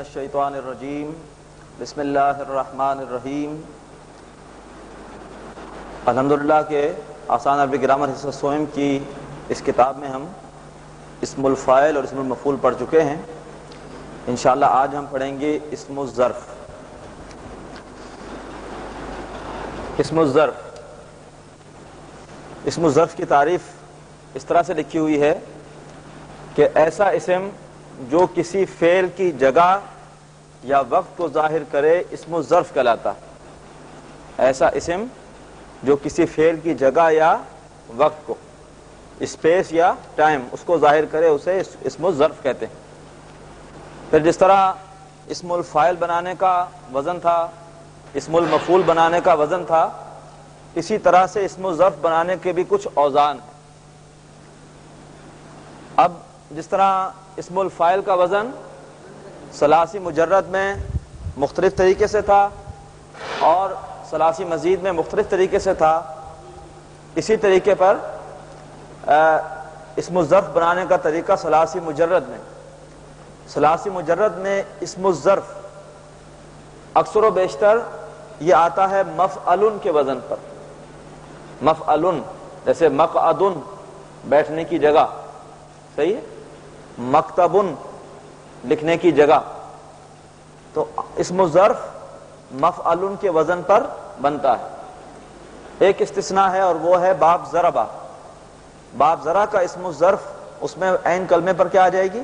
बिल्लाशैतवानरजीम बसमीम अलहमदिल्ला के आसान अरबी ग्रामर हिस्सा सोम की इस किताब में हम इसमुल और इसमुल पढ़ चुके हैं। इन आज हम पढ़ेंगे इसमुज़र्फ़ इसमुज़र्फ़ इसमुज़र्फ़ की तारीफ़ इस तरह से लिखी हुई है कि ऐसा इसम जो किसी फेल की जगह या वक्त को ज़ाहिर करे, इसमें ज़र्फ कहलाता। ऐसा इसम जो किसी फेल की जगह या वक्त को, स्पेस या टाइम उसको ज़ाहिर करे, उसे इसमें ज़र्फ कहते हैं। फिर जिस तरह इसमुल फ़ाइल बनाने का वज़न था, इसमुल मफूल बनाने का वज़न था, इसी तरह से इसमुल ज़र्फ बनाने के भी कुछ औजान हैं। अब जिस तरह इसमुल फ़ाइल का वज़न सलासी मुजरद में मुख्तलिफ़ तरीके से था और सलासी मजीद में मुख्तलिफ़ तरीके से था, इसी तरीके पर इसमुज़र्फ़ बनाने का तरीका सलासी मुजरद में। सलासी मुजरद में इसमुज़र्फ़ अक्सर व बेशतर ये आता है मफ़अलुन के वज़न पर। मफ़अलुन, जैसे मकअदुन, बैठने की जगह। सही है? मकतबुन लिखने की जगह। तो इसम ज़र्फ मफ़अलुन के वज़न पर बनता है। एक इस्तना है और वो है बाप जरबा। बाप जरा का इसम ज़र्फ उसमें ऐन कलमे पर क्या आ जाएगी?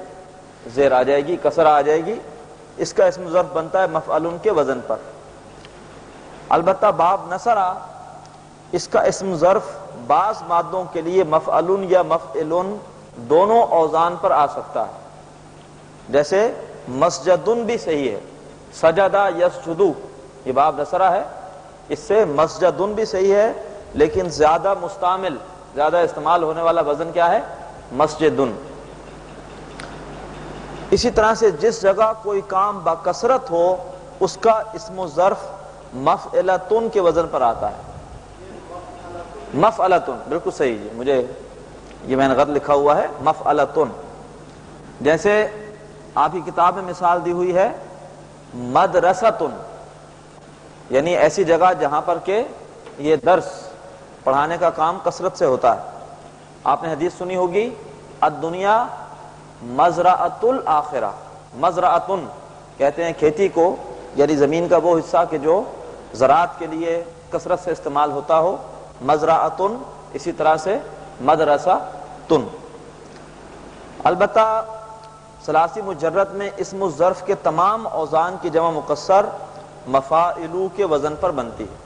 जेर आ जाएगी, कसर आ जाएगी। इसका इसम ज़र्फ बनता है मफ़अलुन के वज़न पर। अलबत् बाब नसरा, इसका इसम ज़र्फ बास मादों के लिए मफ़अलुन या मफ़अलुन दोनों औजान पर आ सकता है। जैसे मस्जदुन भी सही है। सजदा यसजुदू, ये बाब दसरा है। इससे मस्जदुन भी सही है, लेकिन ज़्यादा मुस्तामिल, ज़्यादा इस्तेमाल होने वाला वज़न क्या है? मस्जिदुन। इसी तरह से जिस जगह कोई काम बाकसरत हो, उसका इसम जर्फ मफलतुन के वज़न पर आता है। मफ मफलतुन, बिल्कुल सही है मुझे ये मैंने गलत लिखा हुआ है मफलतुन जैसे आपकी किताब में मिसाल दी हुई है, मदरसतुन। यानी ऐसी जगह जहाँ पर के ये दर्स, पढ़ाने का काम कसरत से होता है। आपने हदीस सुनी होगी दुनिया मजरातुल आखिरा। मजरातुन कहते हैं खेती को, यानी ज़मीन का वो हिस्सा के जो ज़रात के लिए कसरत से इस्तेमाल होता हो। मजरातुन इसी तरह से मदरसा तुन अलबत् सलासी मुजरत में इसम ज़र्फ़ के तमाम औजान की जमा मुकसर मफ़ाइलू के वज़न पर बनती है।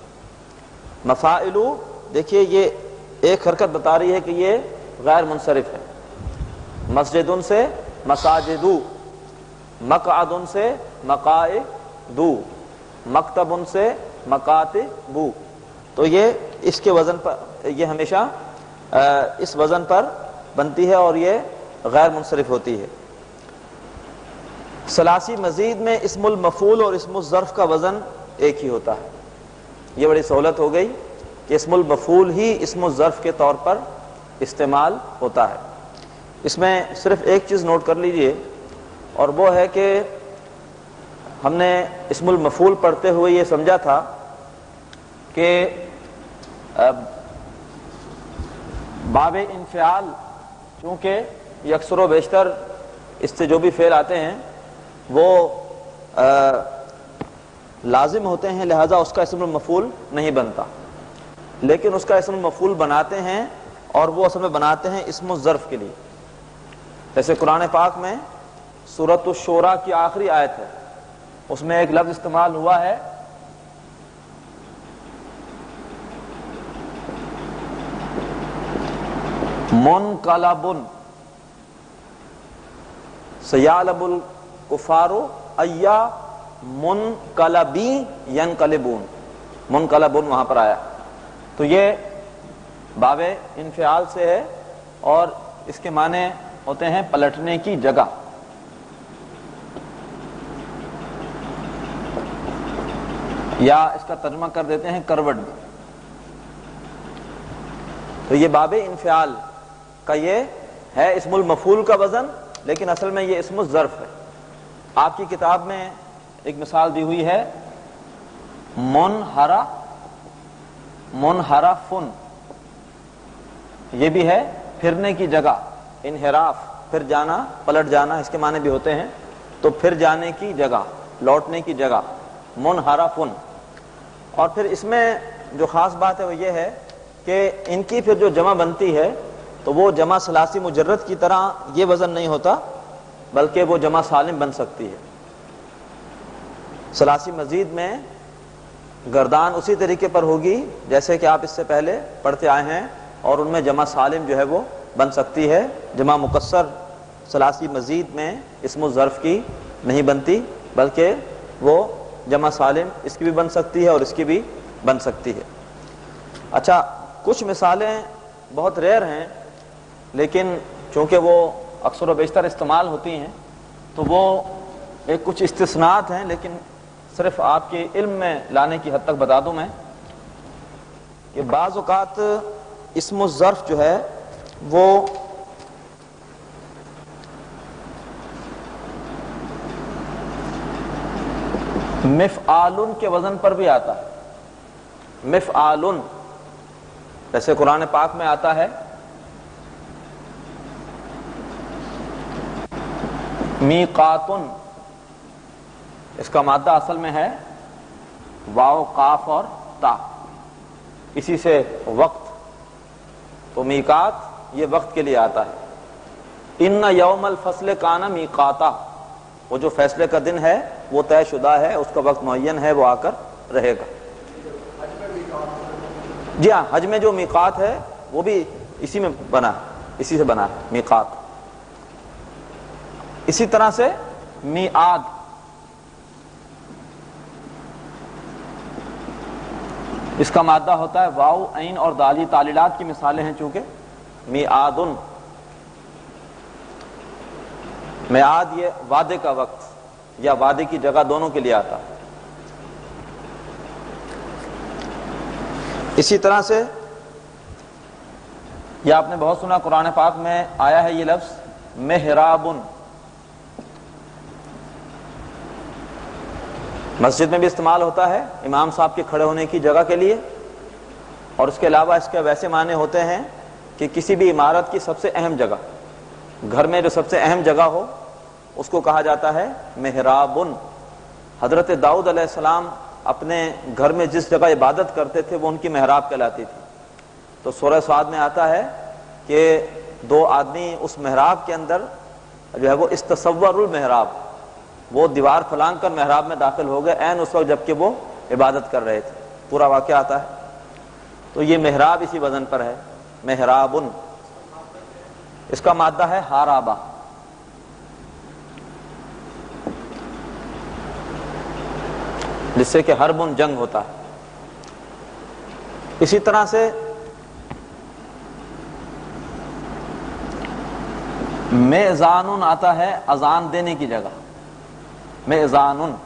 मफ़ाइलू, देखिए ये एक हरकत बता रही है कि ये गैर मुनसरफ है। मस्जिद से मसाजिदू मकादन से मकाए दू मकतब से मकात बू तो ये इसके वज़न पर, ये हमेशा इस वज़न पर बनती है और ये गैर मुनसरफ होती है। सलासी मजीद में इसमुल मफूल और इसमुल ज़र्फ का वज़न एक ही होता है। ये बड़ी सहूलत हो गई कि इसमुल मफूल ही इसमुल ज़र्फ के तौर पर इस्तेमाल होता है। इसमें सिर्फ़ एक चीज़ नोट कर लीजिए और वो है कि हमने इसमुल मफूल पढ़ते हुए ये समझा था कि बाब इनफियाल चूँकि अक्सर बेशतर इससे जो भी फेल आते हैं वो आ, लाजिम होते हैं लिहाजा उसका इसम मफूल नहीं बनता। लेकिन उसका इसम मफूल बनाते हैं और वो असल में बनाते हैं इसम ज़र्फ के लिए। जैसे कुरान पाक में सूरत शोरा की आखिरी आयत है उसमें एक लफ्ज इस्तेमाल हुआ है मुन कलाबुन सयालबुल कुफारो अया मुन कलबी यन कलेबून मुन कलबुन वहाँ पर आया। तो ये बाबे इनफियाल से है और इसके माने होते हैं पलटने की जगह। या इसका तर्जमा कर देते हैं करवट। तो ये बाबे इनफियाल का ये है इसमुल मफूल का वज़न, लेकिन असल में ये इसमुल जर्फ है। आपकी किताब में एक मिसाल दी हुई है मुन हरा मुन हरा फुन ये भी है फिरने की जगह, इनहराफ, फिर जाना, पलट जाना, इसके माने भी होते हैं। तो फिर जाने की जगह, लौटने की जगह मुन हरा फुन और फिर इसमें जो खास बात है वो ये है कि इनकी फिर जो जमा बनती है तो वो जमा सलासी मुजर्रत की तरह ये वज़न नहीं होता, बल्कि वो जमा सालिम बन सकती है। सलासी मजीद में गर्दान उसी तरीके पर होगी, जैसे कि आप इससे पहले पढ़ते आए हैं, और उनमें जमा सालिम जो है वो बन सकती है। जमा मुकसर सलासी मजीद में इसम ज़र्फ़ की नहीं बनती, बल्कि वो जमा सालिम इसकी भी बन सकती है और इसकी भी बन सकती है। अच्छा कुछ मिसालें बहुत रेयर हैं लेकिन चूँकि वो अक्सर बेशतर इस्तेमाल होती हैं तो वो एक कुछ इस्तेसनात हैं, लेकिन सिर्फ़ आपके इल्म में लाने की हद तक बता दूँ मैं कि बाज़ात इसम ज़र्फ जो है, वो मिफ आलुन के वज़न पर भी आता है। मिफ आलुन जैसे कुरान पाक में आता है मी कातुन इसका मादा असल में है वाओ काफ और ता। इसी से वक्त तो मीकात ये वक्त के लिए आता है। इन यौमल फ़सल काना मीकाता, वो जो फैसले का दिन है, वो तयशुदा है, उसका वक्त मुन है, वो आकर रहेगा। जी हाँ हज में जो मीकात है, वो भी इसी में बना, इसी से बना मीकात। इसी तरह से मी आद इसका मादा होता है वाउ, ऐन और दाली, तालीलात की मिसालें हैं चूँकि मी आदुन मैं आद ये वादे का वक्त या वादे की जगह दोनों के लिए आता है। इसी तरह से यह आपने बहुत सुना कुरान पाक में आया है ये लफ्ज, मेहराबुन। मस्जिद में भी इस्तेमाल होता है, इमाम साहब के खड़े होने की जगह के लिए। और उसके अलावा इसके वैसे माने होते हैं कि किसी भी इमारत की सबसे अहम जगह, घर में जो सबसे अहम जगह हो, उसको कहा जाता है मेहराबुन। हज़रत दाऊद अलैहिस्सलाम अपने घर में जिस जगह इबादत करते थे, वो उनकी मेहराब कहलाती थी। तो सोरह स्वाद में आता है कि दो आदमी उस मेहराब के अंदर जो है वो इस तस्वरुल मेहराब वो दीवार फलांग कर मेहराब में दाखिल हो गए एन उस वक्त जबकि वो इबादत कर रहे थे। पूरा वाक्य आता है। तो ये मेहराब इसी वज़न पर है। मेहराबुन। इसका मादा है हाराबा। जिससे कि हर बुन जंग होता है। इसी तरह से मेजानुन आता है अजान देने की जगह। मेजानुन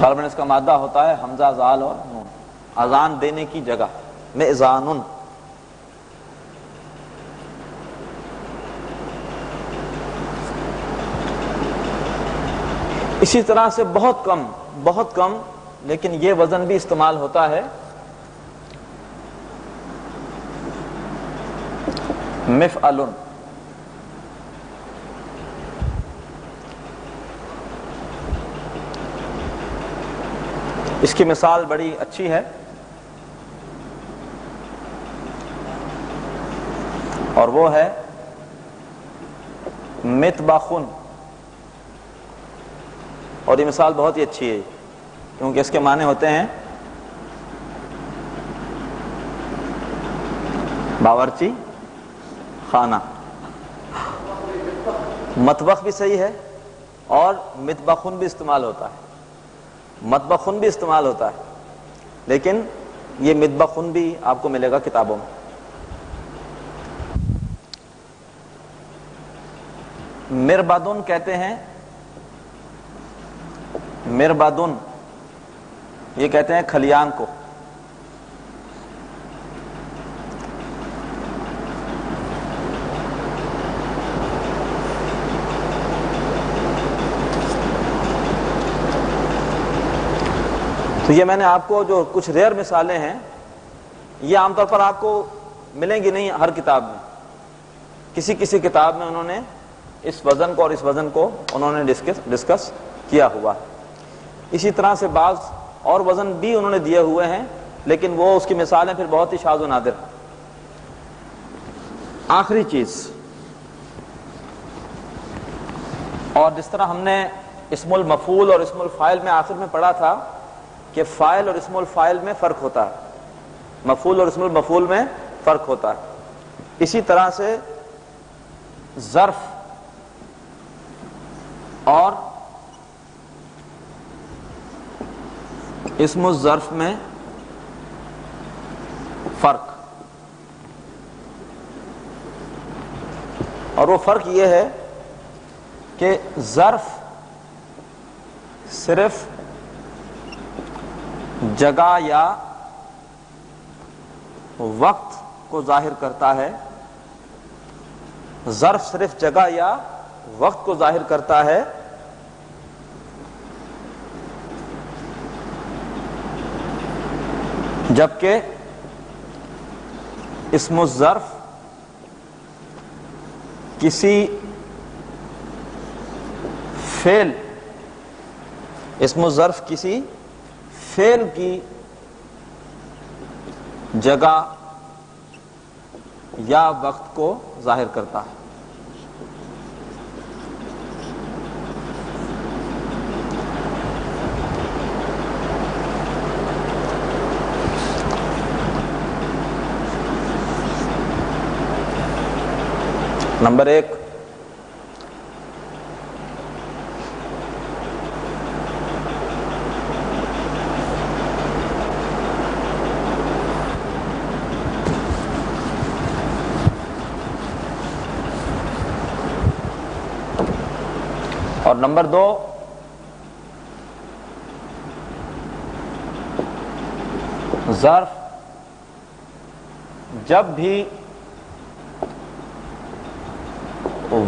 गालबन इसका मादा होता है हमजा, जाल और नून। अजान देने की जगह। मेजानुन। इसी तरह से बहुत कम बहुत कम, लेकिन यह वज़न भी इस्तेमाल होता है। मिफ अलुन इसकी मिसाल बड़ी अच्छी है। और वो है मित मितबाखुन। और ये मिसाल बहुत ही अच्छी है, क्योंकि इसके माने होते हैं बावरची, खाना। मतबख भी सही है और मित मितबखुन भी इस्तेमाल होता है। मतबखुन भी इस्तेमाल होता है। लेकिन ये मितबखुन भी आपको मिलेगा किताबों में। मिरबादुन कहते हैं, मिरबादुन, ये कहते हैं खलियान को। तो ये मैंने आपको जो कुछ रेयर मिसालें हैं, ये आमतौर पर आपको मिलेंगी नहीं हर किताब में। किसी किसी किताब में उन्होंने इस वज़न को और इस वज़न को उन्होंने डिस्कस डिस्कस किया हुआ। इसी तरह से बाज और वज़न भी उन्होंने दिए हुए हैं, लेकिन वो उसकी मिसालें फिर बहुत ही शाज नादिर आखिरी चीज़, और जिस तरह हमने इसमुल मफूल और इसमुल फ़ाइल में आखिर में पढ़ा था कि फ़ाइल और इसमुल फ़ाइल में फ़र्क होता है। मफूल और इसमुल मफूल में फ़र्क होता है। इसी तरह से जर्फ और इसम जर्फ में फ़र्क। और वो फ़र्क ये है कि जर्फ सिर्फ़ जगह या वक्त को ज़ाहिर करता है। जर्फ सिर्फ़ जगह या वक्त को ज़ाहिर करता है। जबकि इसम जर्फ किसी फेल, इसम जर्फ किसी फेल की जगह या वक्त को ज़ाहिर करता है। नंबर एक और नंबर दो, जर्फ, जब भी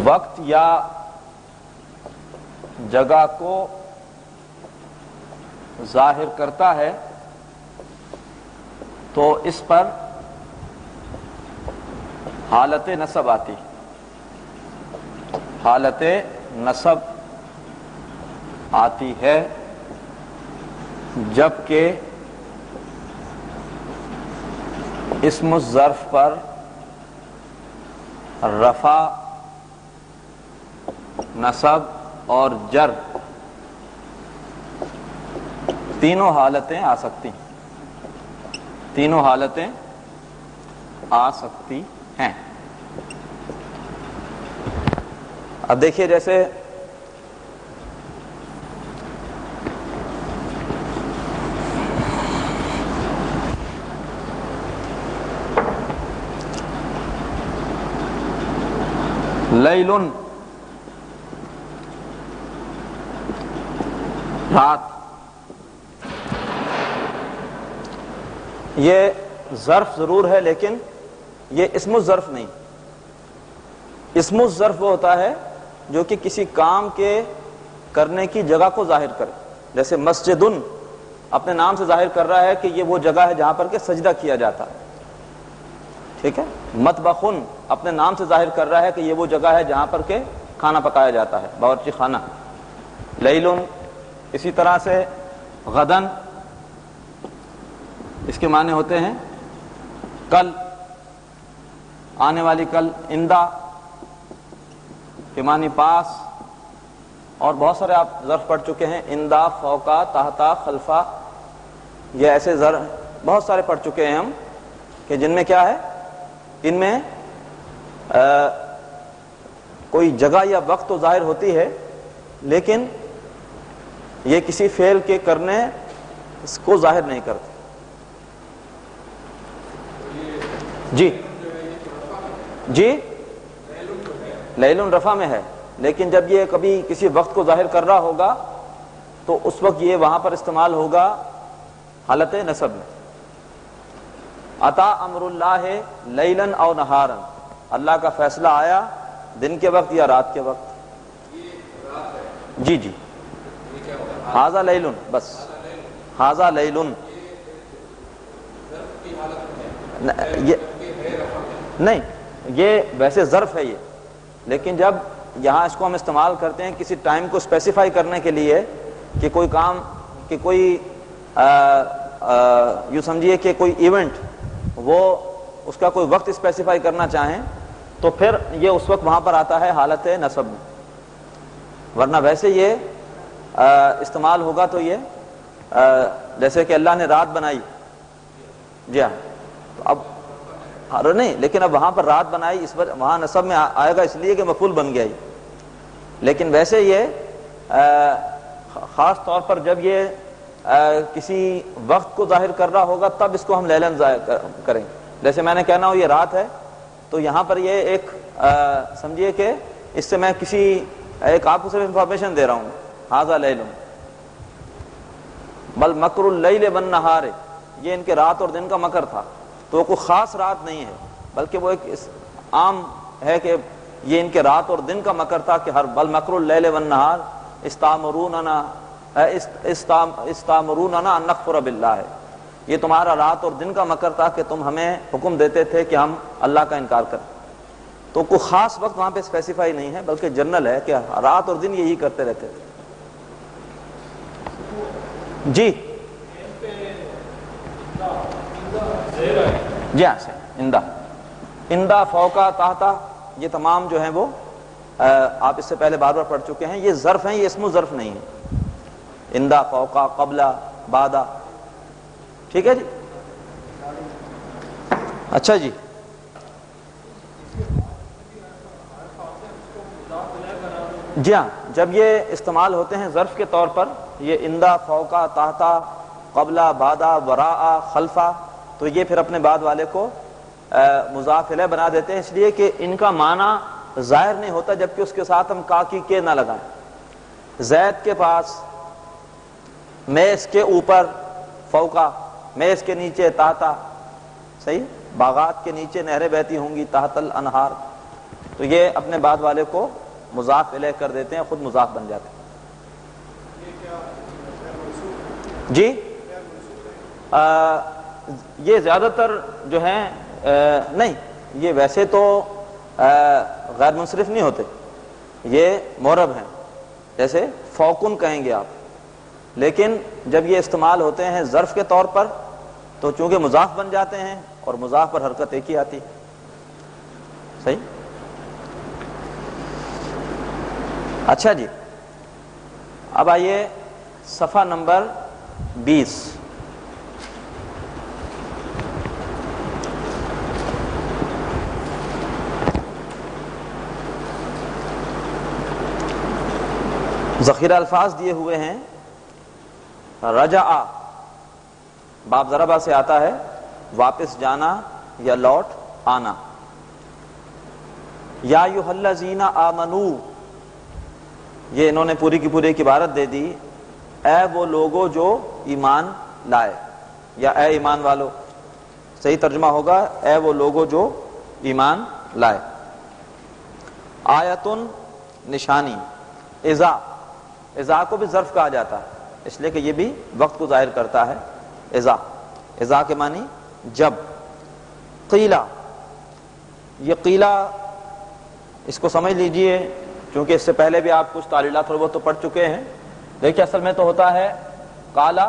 वक्त या जगह को ज़ाहिर करता है तो इस पर हालत नसब आती। हालत नसब आती है, जबकि इसम जर्फ पर रफा, नसब और जर तीनों हालतें आ सकती तीनों हालतें आ सकती हैं। अब देखिए, जैसे लैलुन। रात। ये जर्फ ज़रूर है, लेकिन ये इसमु जर्फ नहीं। इसमु जर्फ वो होता है जो कि किसी काम के करने की जगह को ज़ाहिर करे। जैसे मस्जिदुन अपने नाम से ज़ाहिर कर रहा है कि ये वो जगह है जहाँ पर के सजदा किया जाता है। ठीक है? मतबखुन अपने नाम से ज़ाहिर कर रहा है कि ये वो जगह है जहाँ पर के खाना पकाया जाता है, बावरची खाना। लईलुन इसी तरह से गदन, इसके माने होते हैं कल, आने वाली कल इंदा, के मानी पास, और बहुत सारे आप जर्फ पढ़ चुके हैं, इंदा, फौका, ताहता, खलफा, ये ऐसे जर बहुत सारे पढ़ चुके हैं हम, कि जिनमें क्या है? इनमें कोई जगह या वक्त तो ज़ाहिर होती है, लेकिन ये किसी फेल के करने इसको ज़ाहिर नहीं करते। जी। जी। लैलुन रफा में है। लेकिन जब ये कभी किसी वक्त को ज़ाहिर कर रहा होगा तो उस वक्त ये वहाँ पर इस्तेमाल होगा हालत नसब में। अता अमरुल्ला है लैलन और नहारन। अल्लाह का फैसला आया दिन के वक्त या रात के वक्त? जी जी। हाजा लैलुन, बस। हाजा लैलुन। ये, नहीं, ये वैसे जर्फ है ये। लेकिन जब यहाँ इसको हम इस्तेमाल करते हैं किसी टाइम को स्पेसिफाई करने के लिए कि कोई काम, कि कोई यू समझिए कि कोई इवेंट वो उसका कोई वक्त स्पेसिफाई करना चाहें तो फिर ये उस वक्त वहाँ पर आता है हालत नसब में। वरना वैसे ये इस्तेमाल होगा तो ये आ, जैसे कि अल्लाह ने रात बनाई। जी हाँ। तो अब अरे नहीं लेकिन अब वहाँ पर रात बनाई इस पर वहाँ नसब में आ, आएगा इसलिए कि मफूल बन गया लेकिन वैसे ये आ, खास तौर पर जब ये किसी वक्त को ज़ाहिर कर रहा होगा, तब इसको हम लैलन करेंगे। जैसे मैंने कहना हो, ये रात है तो यहाँ पर ये एक समझिए कि इससे मैं किसी, एक आपको सिर्फ़ इंफॉर्मेशन दे रहा हूँ, हाजा लैलुम बल मकर बन नहारे, ये इनके रात और दिन का मकर था तो कोई खास रात नहीं है, बल्कि वो एक आम है कि ये इनके रात और दिन का मकर था कि हर, बल मकर वन नहार इस्तामरूना इस्तामरूना नकफुर बिल्ला है। ये तुम्हारा रात और दिन का मकर था कि तुम हमें हुक्म देते थे कि हम अल्लाह का इनकार करें। तो कोई खास वक्त वहाँ पे स्पेसिफाई नहीं है, बल्कि जनरल है कि रात और दिन यही करते रहते थे। जी? जी हाँ इंदा। इंदा, फौका, ताहता, ये तमाम जो है वो आप इससे पहले बार बार पढ़ चुके हैं। ये जर्फ है, ये इसमें जर्फ नहीं है। इंदा फौका कबला बादा। ठीक है जी? अच्छा जी। जी हाँ जब ये इस्तेमाल होते हैं जर्फ के तौर पर, ये इंदा, फौका, ताहता, कबला, बादा वरा खलफा तो ये फिर अपने बाद वाले को मुजाफिल बना देते हैं। इसलिए कि इनका माना ज़ाहिर नहीं होता जबकि उसके साथ हम काकी के ना लगाएँ। जैद के पास मेज के ऊपर फौका मेज के नीचे ताता। सही? बागात के नीचे नहरें बहती होंगी ताहतल अनहार। तो ये अपने बाद वाले को मुजाफ इले कर देते हैं खुद मुजाफ बन जाते हैं। जी? आ, ये ज़्यादातर जो है नहीं ये वैसे तो गैर मुनसरफ नहीं होते। ये मौरब हैं। जैसे फौकुन कहेंगे आप। लेकिन जब ये इस्तेमाल होते हैं जर्फ के तौर पर तो चूँकि मुजाफ बन जाते हैं और मुजाफ पर हरकत एक ही आती सही? अच्छा जी, अब आइए सफ़ा नंबर 20 जखीरा अल्फाज दिए हुए हैं रजा बाप जराबा से आता है, वापस जाना या लौट आना। या यू हल्लाजीना आमनू। ये इन्होंने पूरी की पूरी इबारत दे दी। ए वो लोगो जो ईमान लाए। या ए ईमान वालो। सही तर्जमा होगा ए वो लोगो जो ईमान लाए। आयतुन निशानी। इजा। इजा को भी जर्फ कहा जाता है। इसलिए कि ये भी वक्त को ज़ाहिर करता है, इजा। इजा के मानी जब। कीला। ये कीला, इसको समझ लीजिए, क्योंकि इससे पहले भी आप कुछ तालीला थोड़े बहुत तो पढ़ चुके हैं। देखिए, असल में तो होता है काला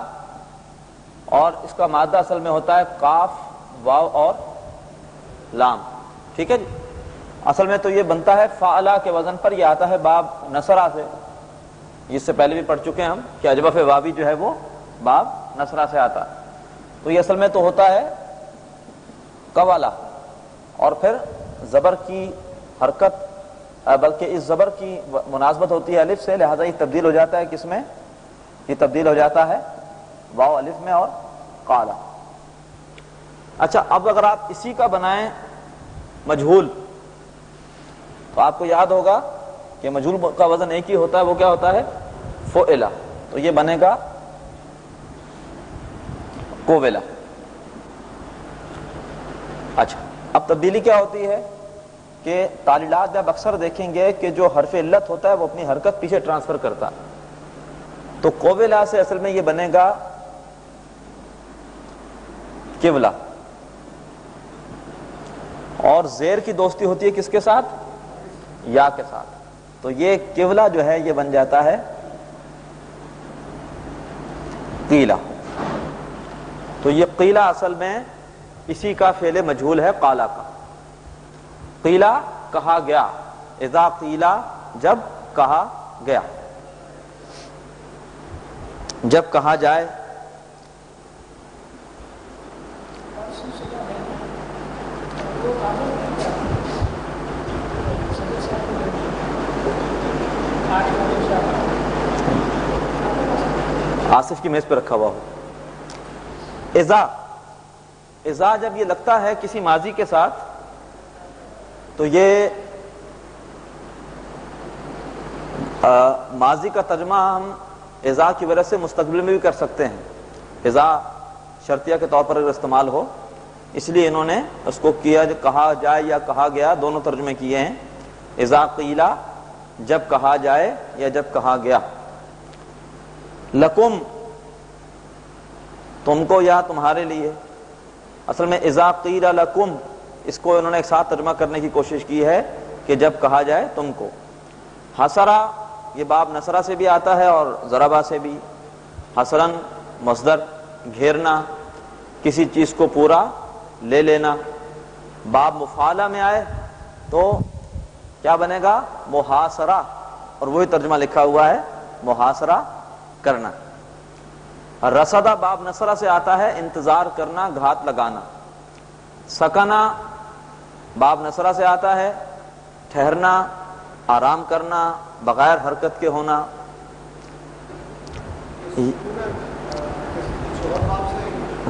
और इसका मादा असल में होता है काफ, वाव और लाम। ठीक है जी? असल में तो ये बनता है फाला के वज़न पर यह आता है बाब नसरा से। इससे पहले भी पढ़ चुके हैं हम कि अजबफ वाबी जो है वो बाब नसरा से आता। तो ये असल में तो होता है कवाला और फिर जबर की हरकत बल्कि इस जबर की मुनासबत होती है अलिफ से, लिहाजा ये तब्दील हो जाता है किसमें ये तब्दील हो जाता है वाओ अलिफ में और काला। अच्छा अब अगर आप इसी का बनाएँ मजहूल तो आपको याद होगा कि मजहूल का वज़न एक ही होता है, वो क्या होता है? फोएला तो ये बनेगा कोवेला। अच्छा अब तब्दीली क्या होती है? कि तालीलात जब अक्सर देखेंगे कि जो हरफ इल्लत होता है, वो अपनी हरकत पीछे ट्रांसफ़र करता। तो कोवेला से असल में ये बनेगा किवला। और जेर की दोस्ती होती है किसके साथ? या के साथ? तो ये किवला जो है, ये बन जाता है कीला। तो ये कीला असल में इसी का फेले मजहूल है काला का। कीला कहा गया, इजा कीला जब कहा गया। जब कहा जाए आसिफ की मेज पर रखा हुआ हो। इजा इजा जब ये लगता है किसी माजी के साथ तो ये आ, माजी का तर्जमा हम इजा की वजह से मुस्तबिल में भी कर सकते हैं। इजा शर्तिया के तौर पर अगर इस्तेमाल हो इसलिए इन्होंने उसको किया कहा जाए या कहा गया दोनों तर्जमे किए हैं। इजा कीला जब कहा जाए या जब कहा गया। लकुम, तुमको या तुम्हारे लिए। असल में इजा कीला लकुम, इसको इन्होंने एक साथ तर्जमा करने की कोशिश की है कि जब कहा जाए तुमको। हसरा, ये बाब नसरा से भी आता है और जराबा से भी। हसरन, मजदर, घेरना, किसी चीज़ को पूरा ले लेना। बाब मुफाला में आए तो क्या बनेगा? मुहासरा, और वही तर्जमा लिखा हुआ है, मुहासरा। करना। रसदा बाब नसरा से आता है इंतज़ार करना, घात लगाना। सकना बाब नसरा से आता है ठहरना, आराम करना, बगैर हरकत के होना।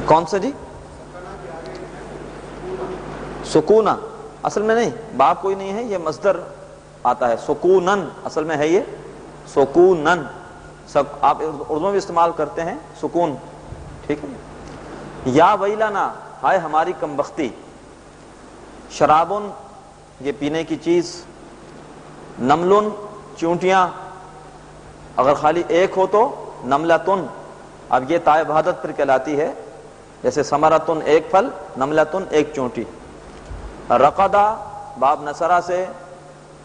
कौन सा जी? सुकूना। असल में नहीं बाप कोई नहीं है, ये मजदर आता है। सुकूनन, असल में है ये, सुकूनन। सब आप उर्दू में भी इस्तेमाल करते हैं, सुकून। ठीक है? या वैलाना, हाय हमारी कमबख्ती। शराबुन, ये पीने की चीज़। नमलुन, चूंटियाँ। अगर खाली एक हो तो नमलतुन। अब ये ताय बहादत पर कहलाती है, जैसे समरतुन एक फल, नमलतुन एक चूंटी। रकदा, बाब नसरा से,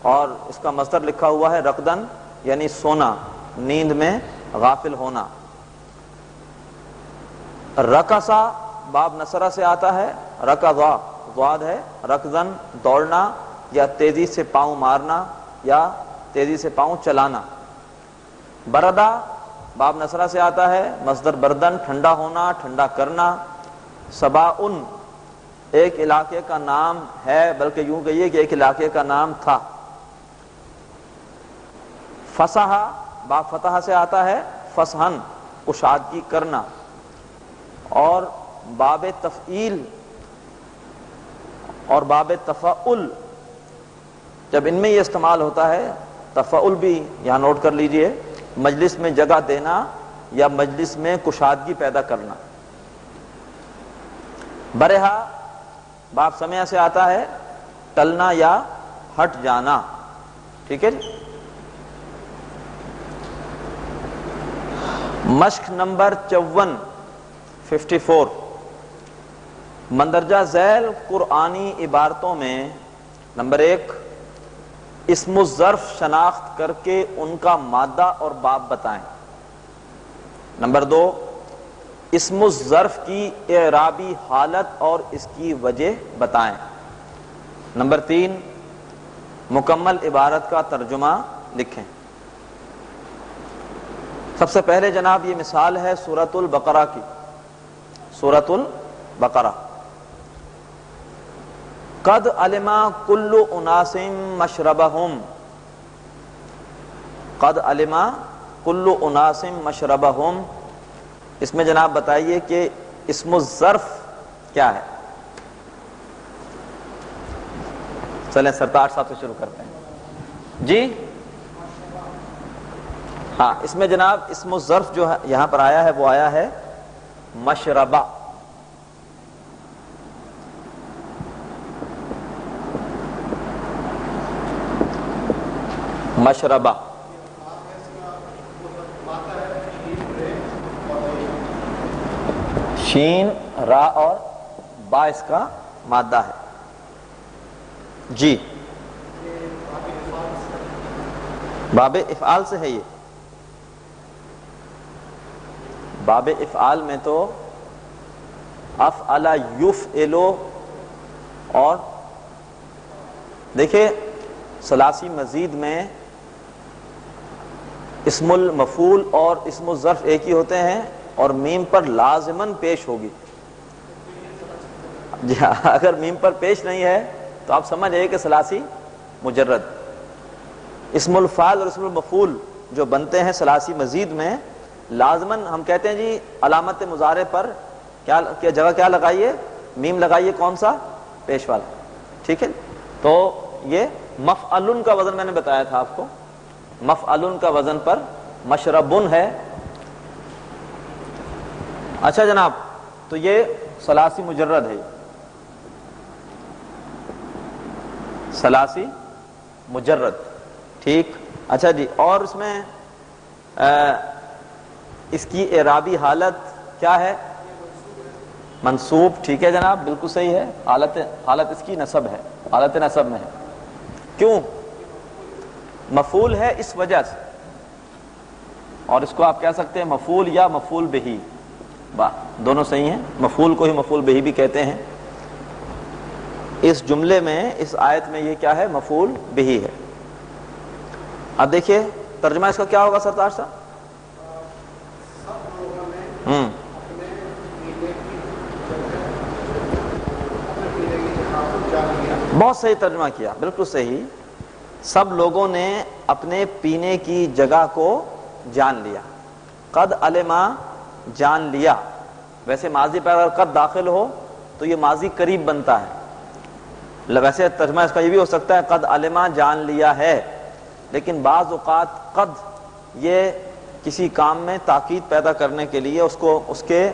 और इसका मस्तर लिखा हुआ है रकदन, यानी सोना। नींद में गाफिल होना। रकसा बाब नसरा से आता है रकदा वाद है रकदन दौड़ना या तेज़ी से पाँव मारना या तेज़ी से पाँव चलाना। बरदा बाब नसरा से आता है, मजदर बर्दन, ठंडा होना, ठंडा करना। सबाउन, एक इलाके का नाम है, बल्कि यूँ कहिए कि एक इलाके का नाम था। फसहा बाब फतह से आता है, फसहन कुशादगी करना। और बाब तफील और बाब तफ़ाउल, जब इनमें यह इस्तेमाल होता है, तफ़ाउल भी यहाँ नोट कर लीजिए, मजलिस में जगह देना या मजलिस में कुशादगी पैदा करना। बरेहा, बाप समय से आता है, टलना या हट जाना। ठीक है मश्क नंबर चौवन फिफ्टी फोर मंदरजा जैल कुरानी इबारतों में नंबर एक, इसम ज़र्फ शनाख्त करके उनका मादा और बाप बताएँ। नंबर दो, इसम ज़र्फ की एराबी हालत और इसकी वजह बताएँ। नंबर तीन, मुकम्मल इबारत का तर्जुमा लिखें। सबसे पहले जनाब ये मिसाल है सूरतुल बकरा की। सूरतुल बकरा। कद अलिमा कुल्लु उनासिम मशरबहुम। कद अलिमा कुल्लु उनासिम मशरबहुम। इसमें जनाब बताइए कि इसम ज़र्फ क्या है? चलें सरताज साहब से शुरू करते हैं। जी? हाँ इसमें जनाब, इसम ज़र्फ जो है, यहाँ पर आया है, वो आया है मशरबा। मशरबा। शीन, रा और बा इसका मादा है। जी। बाब इफ़ाल से है ये। बाब इफ़ाल में तो अफ अला युफ एलो और देखिए सलासी मजीद में इसमुल मफूल और इसमुल ज़र्फ एक ही होते हैं और मीम पर लाजमन पेश होगी। जी हाँ अगर मीम पर पेश नहीं है तो आप समझ आइए कि सलासी मुजर्रद। इसमुल फाल और इसमुल मफूल जो बनते हैं सलासी मजीद में लाजमन हम कहते हैं जी अलामत मुजारे पर क्या क्या जगह क्या लगाइए? मीम लगाइए कौन सा? पेश वाला। ठीक है? तो ये मफ का वज़न मैंने बताया था आपको। मफ का वज़न पर मशरबुन है। अच्छा जनाब तो ये सलासी मुजर्रद है। सलासी मुजर्रद। ठीक? अच्छा जी और इसमें आ, इसकी एराबी हालत क्या है? मंसूब ठीक है जनाब, बिल्कुल सही है। हालत हालत इसकी नसब है। हालत नसब में है। क्यों? मफूल है इस वजह से। और इसको आप कह सकते हैं मफूल या मफूल बही। वाह, दोनों सही हैं। मफूल को ही मफूल बही भी कहते हैं। इस जुमले में, इस आयत में ये क्या है? मफूल बही है। अब देखिए, तर्जमा इसका क्या होगा सरदार साहब हम्म बहुत सही तर्जमा किया, बिल्कुल सही। सब लोगों ने अपने पीने की जगह को जान लिया। कद अलेमा जान लिया। वैसे माजी पर अगर कद दाखिल हो तो ये माजी करीब बनता है। वैसे तर्जमा इसका ये भी हो सकता है, कद अलेमा जान लिया है। लेकिन बाज अवत कद ये किसी काम में ताकीद पैदा करने के लिए उसको, उसके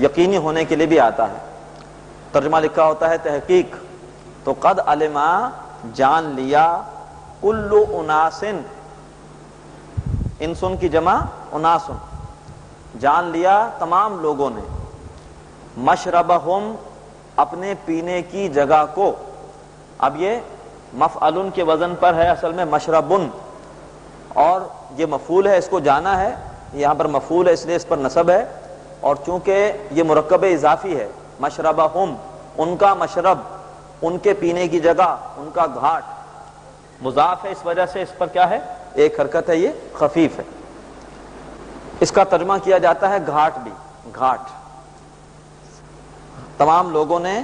यकीनी होने के लिए भी आता है। तर्जमा लिखा होता है तहकीक। तो कद अलिमा जान लिया कुल्लु उनासिन। इंसुन की जमा उनासुन। जान लिया तमाम लोगों ने। मशरब अपने पीने की जगह को। अब ये मफअलुन के वज़न पर है असल में मशरबुन। और ये मफूल है, इसको जाना है। यहाँ पर मफूल है, इसलिए इस पर नसब है। और चूँकि ये मुरकब इजाफी है मशरब उनका मशरब उनके पीने की जगह, उनका घाट। मुजाफ है इस वजह से, इस पर क्या है? एक हरकत है ये, खफीफ है। इसका तर्जमा किया जाता है घाट भी, घाट। तमाम लोगों ने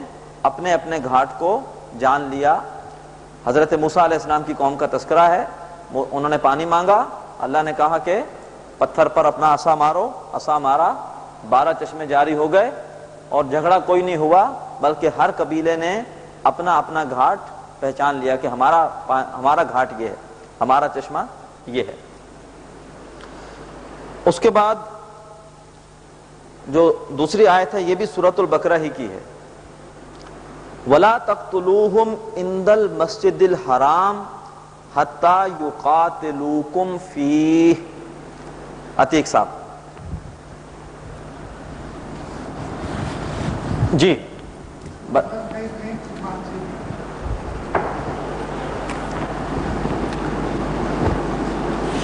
अपने अपने घाट को जान लिया। हज़रत मूसा इस्लाम की कौम का तस्करा है। उन्होंने पानी मांगा। अल्लाह ने कहा कि पत्थर पर अपना आसा मारो। आसा मारा, बारह चश्मे जारी हो गए और झगड़ा कोई नहीं हुआ, बल्कि हर कबीले ने अपना अपना घाट पहचान लिया कि हमारा हमारा घाट ये है, हमारा चश्मा ये है। उसके बाद जो दूसरी आयत है, ये भी सूरतुल बकरा ही की है। वला तख्तलूहुम इंदल मस्जिद हराम हत्ता युकातिलूकुम फ़ी अतीक साहब। जी।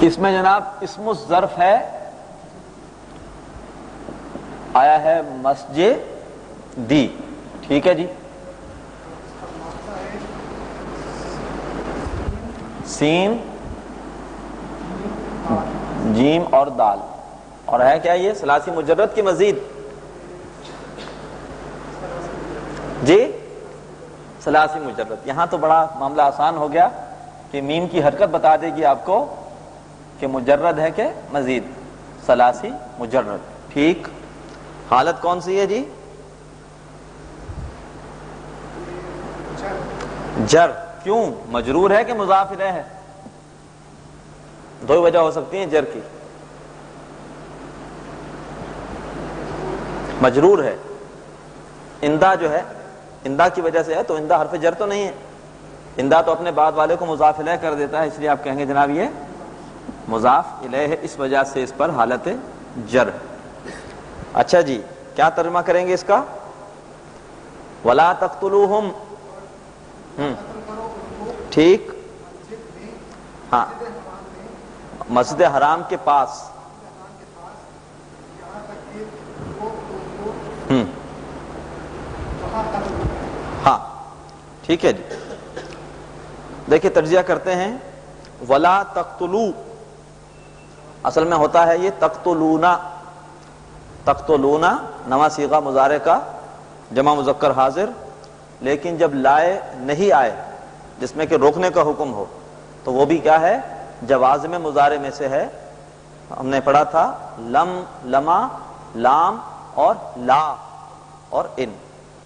इसमें जनाब इसमु जर्फ है, आया है मस्जिद दी। ठीक है जी। सीन जीम और दाल। और है क्या ये? सलासी मुजरत की मजीद। जी? सलासी मुजरत यहाँ तो बड़ा मामला आसान हो गया कि मीम की हरकत बता देगी आपको। कि मुजर्रद है कि मजीद। सलासी मुजर्रद। ठीक? हालत कौन सी है जी? जर। क्यों? मजरूर है कि मुजाफिर है? दो वजह हो सकती है जर की। मजरूर है। इंदा जो है, इंदा की वजह से है तो इंदा हरफ जर तो नहीं है। इंदा तो अपने बाद वाले को मुजाफिल कर देता है, इसलिए आप कहेंगे जनाब ये मुजाफ इलह, इस वजह से इस पर हालत जर। अच्छा जी, क्या तर्जमा करेंगे इसका? वला तख्तलू हम ठीक। हाँ। मस्जिद हराम के पास। हम्म। हाँ ठीक है जी। देखिए, तर्जिया करते हैं। वला तख्तलू असल में होता है ये तख्तलूना तख्तलूना नवा सीगा मुजारे का, जमा मुजक्कर हाजिर, लेकिन जब लाए नहीं आए, जिसमें कि रोकने का हुक्म हो तो वो भी क्या है? जवाज में मुजारे में से है। हमने पढ़ा था, लम, लमा, लाम और ला और इन।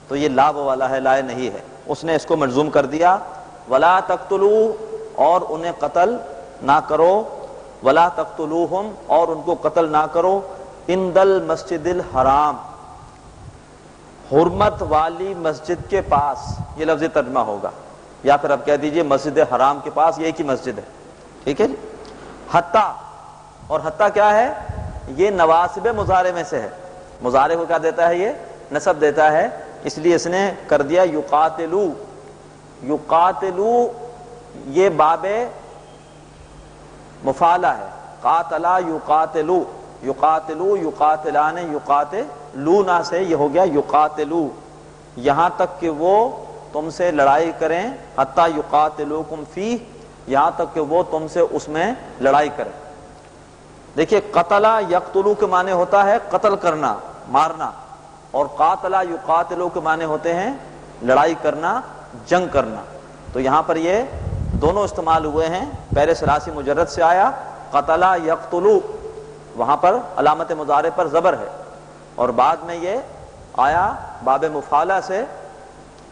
तो ये लाभ वाला है, लाए नहीं है। उसने इसको मजूम कर दिया, वला तख्तलू और उन्हें कत्ल ना करो वला तख्तलू हम और उनको कत्ल ना करो। इंदल मस्जिद हराम, हुरमत वाली मस्जिद के पास। ये लफ्ज तर्जमा होगा। या फिर आप कह दीजिए मस्जिद हराम के पास ये की मस्जिद है। ठीक है हत्ता, और हत्ता क्या है? ये नवासिब मुजारे में से है। मुजारे को क्या देता है ये? नसब देता है। इसलिए इसने कर दिया युकातलू। युकातलू, ये बाबे मुफाला है। कातला युकातलू। युकातलू, युकातलाने युकाते लूना से ये हो गया युकातलू। यहाँ तक कि वो तुमसे लड़ाई करें, हत्ता युकातलू कुम फ़ी, यहाँ तक कि वो तुमसे उसमें लड़ाई करें। देखिए, कतला यकतलू के माने होता है कत्ल करना, मारना। और कातला युकातलू के माने होते हैं लड़ाई करना, जंग करना। तो यहाँ पर ये दोनों इस्तेमाल हुए हैं। पहले सरासी मुजरत से आया, कतला यकतलू, वहाँ पर अलामत मुजारे पर जबर है। और बाद में ये आया बाब मुफाला से,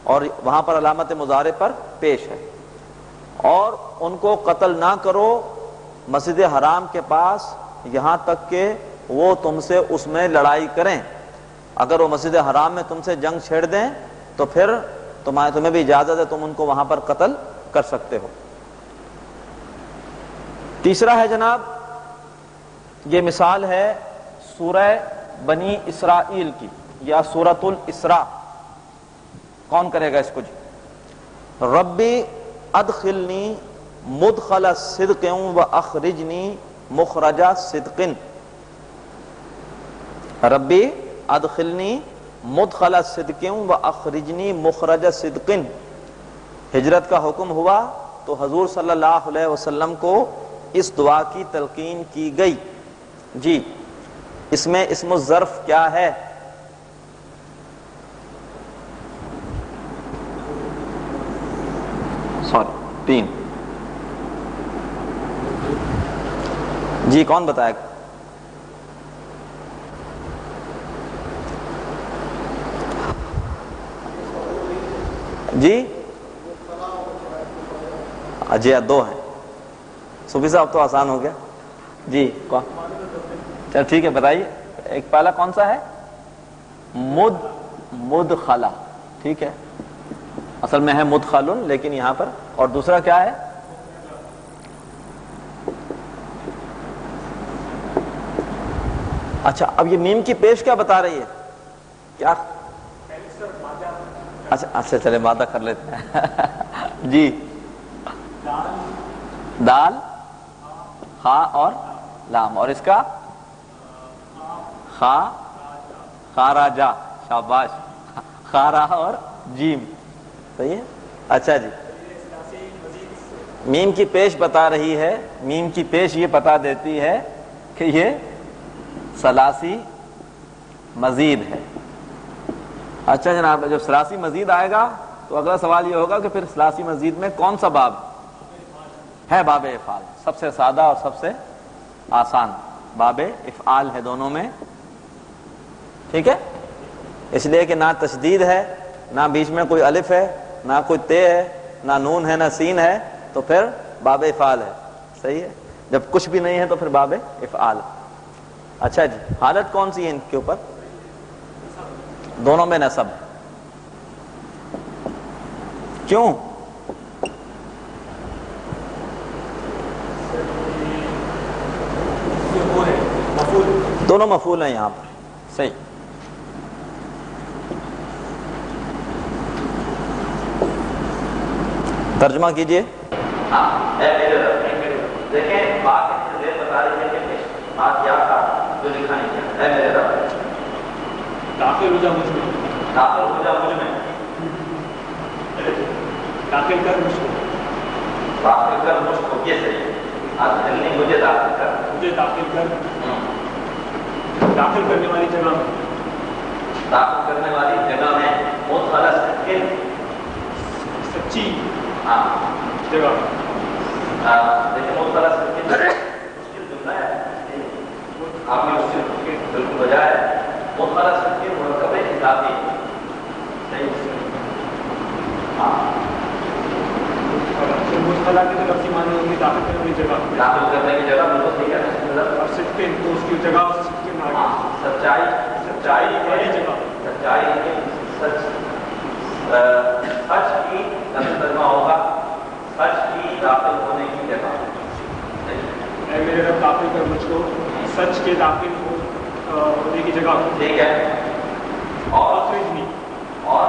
और वहाँ पर अलामत मुजारे पर पेश है। और उनको कत्ल ना करो, मस्जिद हराम के पास, यहाँ तक के वो तुमसे उसमें लड़ाई करें। अगर वो मस्जिद हराम में तुमसे जंग छेड़ दें तो फिर तुम्हारे तुम्हें भी इजाज़त है, तुम उनको वहाँ पर कत्ल कर सकते हो। तीसरा है जनाब, ये मिसाल है सूरह बनी इसराइल की, या सूरतुल इसरा। कौन करेगा इसको जी? रब्बी अदखिलनी मुदखल सिद्क़ व अखरिजनी मुखरजा सिद्किन। रब्बी अदखिलनी मुदखल सिद्क़ व अखरिजनी मुखरजा सिद्किन। हिजरत का हुक्म हुआ तो हजूर सल्लल्लाहु अलैहि वसल्लम को इस दुआ की तलकीन की गई। जी, इसमें इसम जर्फ क्या है? सॉरी, तीन। जी, कौन बताएगा? जी? अजय दो हैं। सुबह साहब तो आसान हो गया। जी, कौन? चल, ठीक है, बताइए। एक पहला कौन सा है? मुद मुद खला ठीक है। असल में है मुद खालुन लेकिन यहाँ पर और दूसरा क्या है? अच्छा अब ये मीम की पेश क्या बता रही है? क्या? अच्छा अच्छा चले, वादा कर लेते हैं। जी। दाल, खा और लाम। और इसका? खा खाराजा शाबाश। खारा और जीम। सही है? अच्छा जी। मीम की पेश बता रही है, मीम की पेश ये बता देती है कि ये सलासी मजीद है। अच्छा जनाब, जब सलासी मजीद आएगा तो अगला सवाल ये होगा कि फिर सलासी मजीद में कौन सा बाब है बाब इफ़ाल। सबसे सादा और सबसे आसान। बाब इफ़ाल है दोनों में। ठीक है? इसलिए कि ना तशदीद है, ना बीच में कोई अलिफ है, ना कोई ते है, ना नून है, ना सीन है तो फिर बाब इफ़ाल है। सही है? जब कुछ भी नहीं है तो फिर बाब इफ़ाल। अच्छा जी, हालत कौन सी है इनके ऊपर? दोनों में नसब। क्यों? दोनों मफूल हैं यहाँ पर। सही। तर्जमा कीजिए। दाखिल मुझमें। दाखिल जा मुझमें। दाखिल कर मुझको दाखिल कर मुझको ये सही। है मुझे दाखिल कर। मुझे दाखिल कर। हम्म। दाखिल करने वाली जगह में। दाखिल करने वाली जगह में वो खलस है सच्ची हाँ। जगह। लेकिन देखिए खलस मुश्किल जुमला है आपने मुश्किल बिल्कुल बजाय। मुतखलस किन मुरकब इजाफी सही हाँ फिर मुस्तला की तो लफ्जी माने होंगे दाखिल करने वाली जगह दाखिल करने की जगह बिल्कुल ठीक है मतलब और सिक्किन तो उसकी जगह उस सिक्किन में आ हाँ, गई सच्चाई सच्चाई वाली है जगह सच्चाई की सच अ, सच की लफ्ज़ तर्जुमा होगा सच की दाखिल होने की जगह ऐ मेरे रब दाखिल कर मुझको सच के दाखिल होने की जगह ठीक है। और? आखिरी और?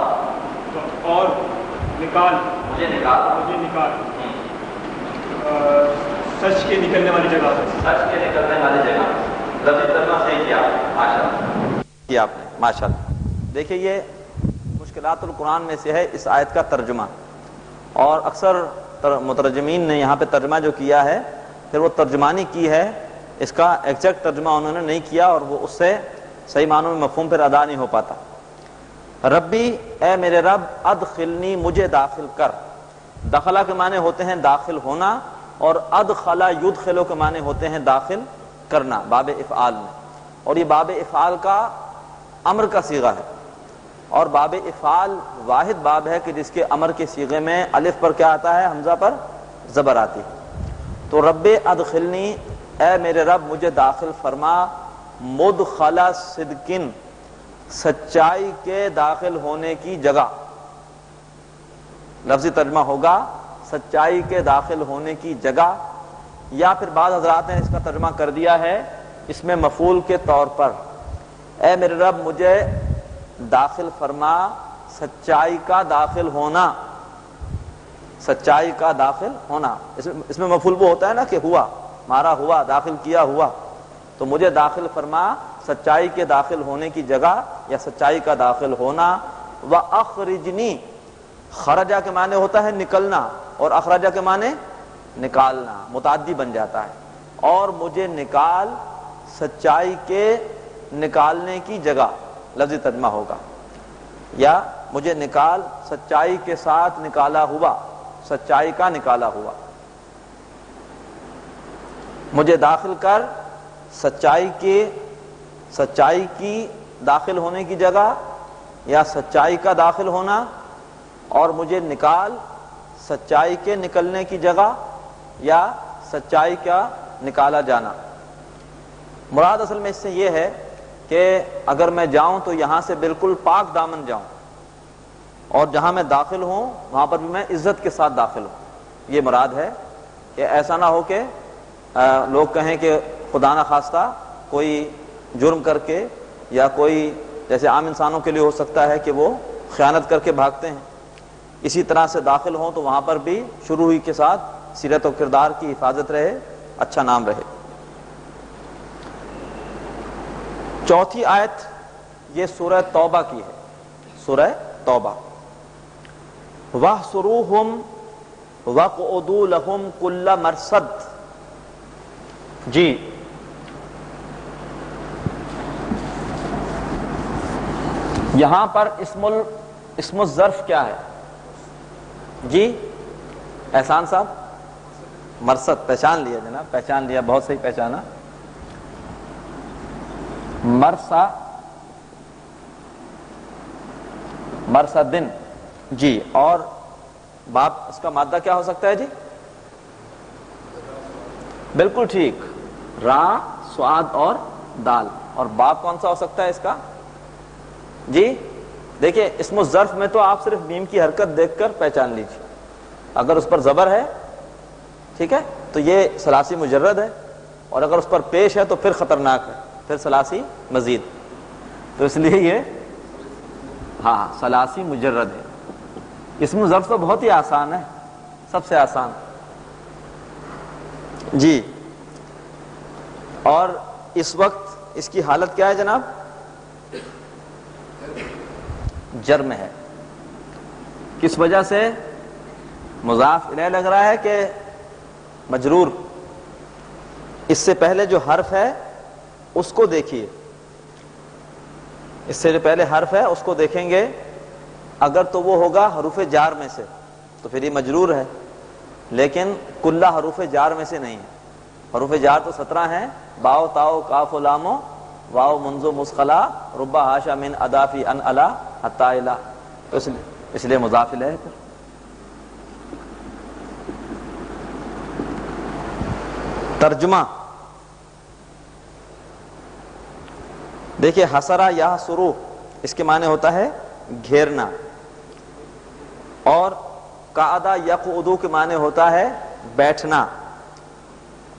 और निकाल। मुझे निकाल। मुझे निकाल। हम्म, सच के निकलने वाली जगह से सच के निकलने वाली जगह। लफ्ज़ सही किया। माशा किया आपने। माशाल्लाह। देखिए ये मुश्किलातुल कुरान में से है इस आयत का तर्जुमा। और अक्सर तर, मुतरजमीन ने यहाँ पे तर्जमा जो किया है फिर वो तर्जमानी की है इसका एग्जैक्ट तर्जमा उन्होंने नहीं किया और वो उससे सही मानों में मफहूम फिर अदा नहीं हो पाता। रब्बी, ए मेरे रब अद खिलनी मुझे दाखिल कर। दखला के माने होते हैं दाखिल होना और अद खला युद्ध खिलो के माने होते हैं दाखिल करना, बाब इफ़ाल में। और ये बाब इफ़ाल का अमर का सीगा है। और बाब इफ़ाल वाहिद बाब है कि जिसके अमर के सीगे में अलिफ पर क्या आता है, हमजा पर जबर आती है। तो रब अदखिलनी ए मेरे रब, मुझे दाखिल फरमा मुद खला सिद्किन, सच्चाई के दाखिल होने की जगह। लफ्जी तर्जमा होगा, सच्चाई के दाखिल होने की जगह, या फिर बाद हजरात ने इसका तर्जमा कर दिया है, इसमें मफूल के तौर पर। ए मेरे रब, मुझे दाखिल फरमा, सच्चाई का दाखिल होना। सच्चाई का दाखिल होना। इसमें इसमें मफूल वो होता है ना कि हुआ। मारा हुआ, दाखिल किया हुआ। तो मुझे दाखिल फरमा, सच्चाई के दाखिल होने की जगह या सच्चाई का दाखिल होना। व अखरिजनी, खरजा के माने होता है निकलना और अखराजा के माने निकालना, मुतादी बन जाता है। और मुझे निकाल, सच्चाई के निकालने की जगह, लफ्जी तर्जमा होगा। या मुझे निकाल, सच्चाई के साथ निकाला हुआ, सच्चाई का निकाला हुआ। मुझे दाखिल कर सच्चाई के, सच्चाई की दाखिल होने की जगह या सच्चाई का दाखिल होना और मुझे निकाल सच्चाई के निकलने की जगह या सच्चाई का निकाला जाना। मुराद असल में इससे यह है कि अगर मैं जाऊँ तो यहाँ से बिल्कुल पाक दामन जाऊँ और जहाँ मैं दाखिल हूँ, वहाँ पर भी मैं इज़्ज़त के साथ दाखिल हूँ। यह मुराद है कि ऐसा ना हो कि लोग कहें कि खुदा ना खास्ता, कोई जुर्म करके या कोई जैसे आम इंसानों के लिए हो सकता है कि वो ख्यानत करके भागते हैं। इसी तरह से दाखिल हों तो वहाँ पर भी शुरू ही के साथ सीरत और किरदार की हिफाजत रहे अच्छा नाम रहे। चौथी आयत, ये सूरह तौबा की है। सूरह तौबा। वह सुरू हम वक़ुदू लहुम कुल्ला मरसद। जी। यहाँ पर इसमुल इसमुल जर्फ क्या है? जी, एहसान साहब? मरसद, पहचान लिया जनाब, पहचान लिया, बहुत सही पहचाना। मरसा मरसा दिन जी, और बाप, इसका मादा क्या हो सकता है जी? बिल्कुल ठीक। रा, स्वाद और दाल। और बाप कौन सा हो सकता है इसका? जी, देखिए, इसमें जर्फ में तो आप सिर्फ़ मीम की हरकत देखकर पहचान लीजिए। अगर उस पर जबर है, ठीक है तो ये सलासी मुजर्रद है। और अगर उस पर पेश है तो फिर खतरनाक है। फिर सलासी मजीद। तो इसलिए ये हाँ सलासी मुजर्रद है। इसमें जर्फ तो बहुत ही आसान है, सबसे आसान। जी। और इस वक्त इसकी हालत क्या है जनाब? जर में है। किस वजह से? मुजाफ इलह लग रहा है कि मजरूर, इससे पहले जो हर्फ है, उसको देखिए। इससे जो पहले हर्फ है, उसको देखेंगे। अगर तो वो होगा हरूफ जार में से तो फिर ये मजरूर है। लेकिन कुल्ला हरूफ जार में से नहीं है। हरूफ जार तो सत्रह हैं बाओ ताओ काफ लामो, वाओ मुंजो मुस्खला रुबा हाशा मिन अदाफी अन अला, हत्ता तो इसलिए इसलिए मुजाफिल है फिर। तर्जुमा। देखिए, हसरा या सुरू, इसके माने होता है घेरना। और कादा यक उदू के माने होता है बैठना।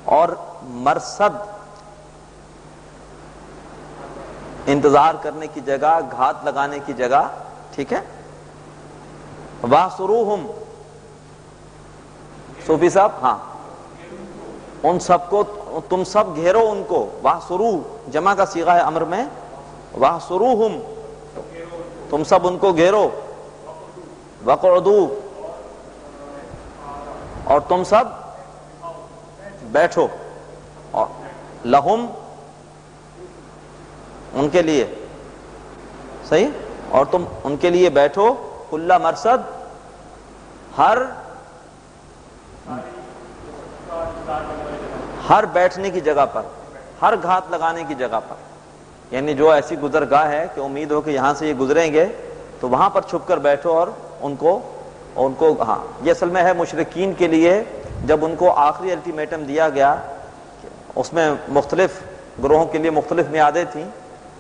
और मरसद इंतज़ार करने की जगह, घात लगाने की जगह, ठीक है? वाह सुरू हम सूफी साहब हाँ। उन सबको, तुम सब घेरो उनको। वाह सुरू जमा का सीगा है अमर में। वाह सुरू हम तुम सब उनको घेरो। वकदू। और तुम सब बैठो। और लहुम। उनके लिए। सही? और तुम उनके लिए बैठो, कुल्ला मरसद, हर हर बैठने की जगह पर, हर घात लगाने की जगह पर। यानी जो ऐसी गुजरगाह है कि उम्मीद हो कि यहाँ से ये गुजरेंगे तो वहाँ पर छुप कर बैठो और उनको उनको हाँ ये असल में है मुशरकिन के लिए, जब उनको आखिरी अल्टीमेटम दिया गया, उसमें मुख्तलिफ़ ग्रोहों के लिए मुख्तलिफ़ मियादें थी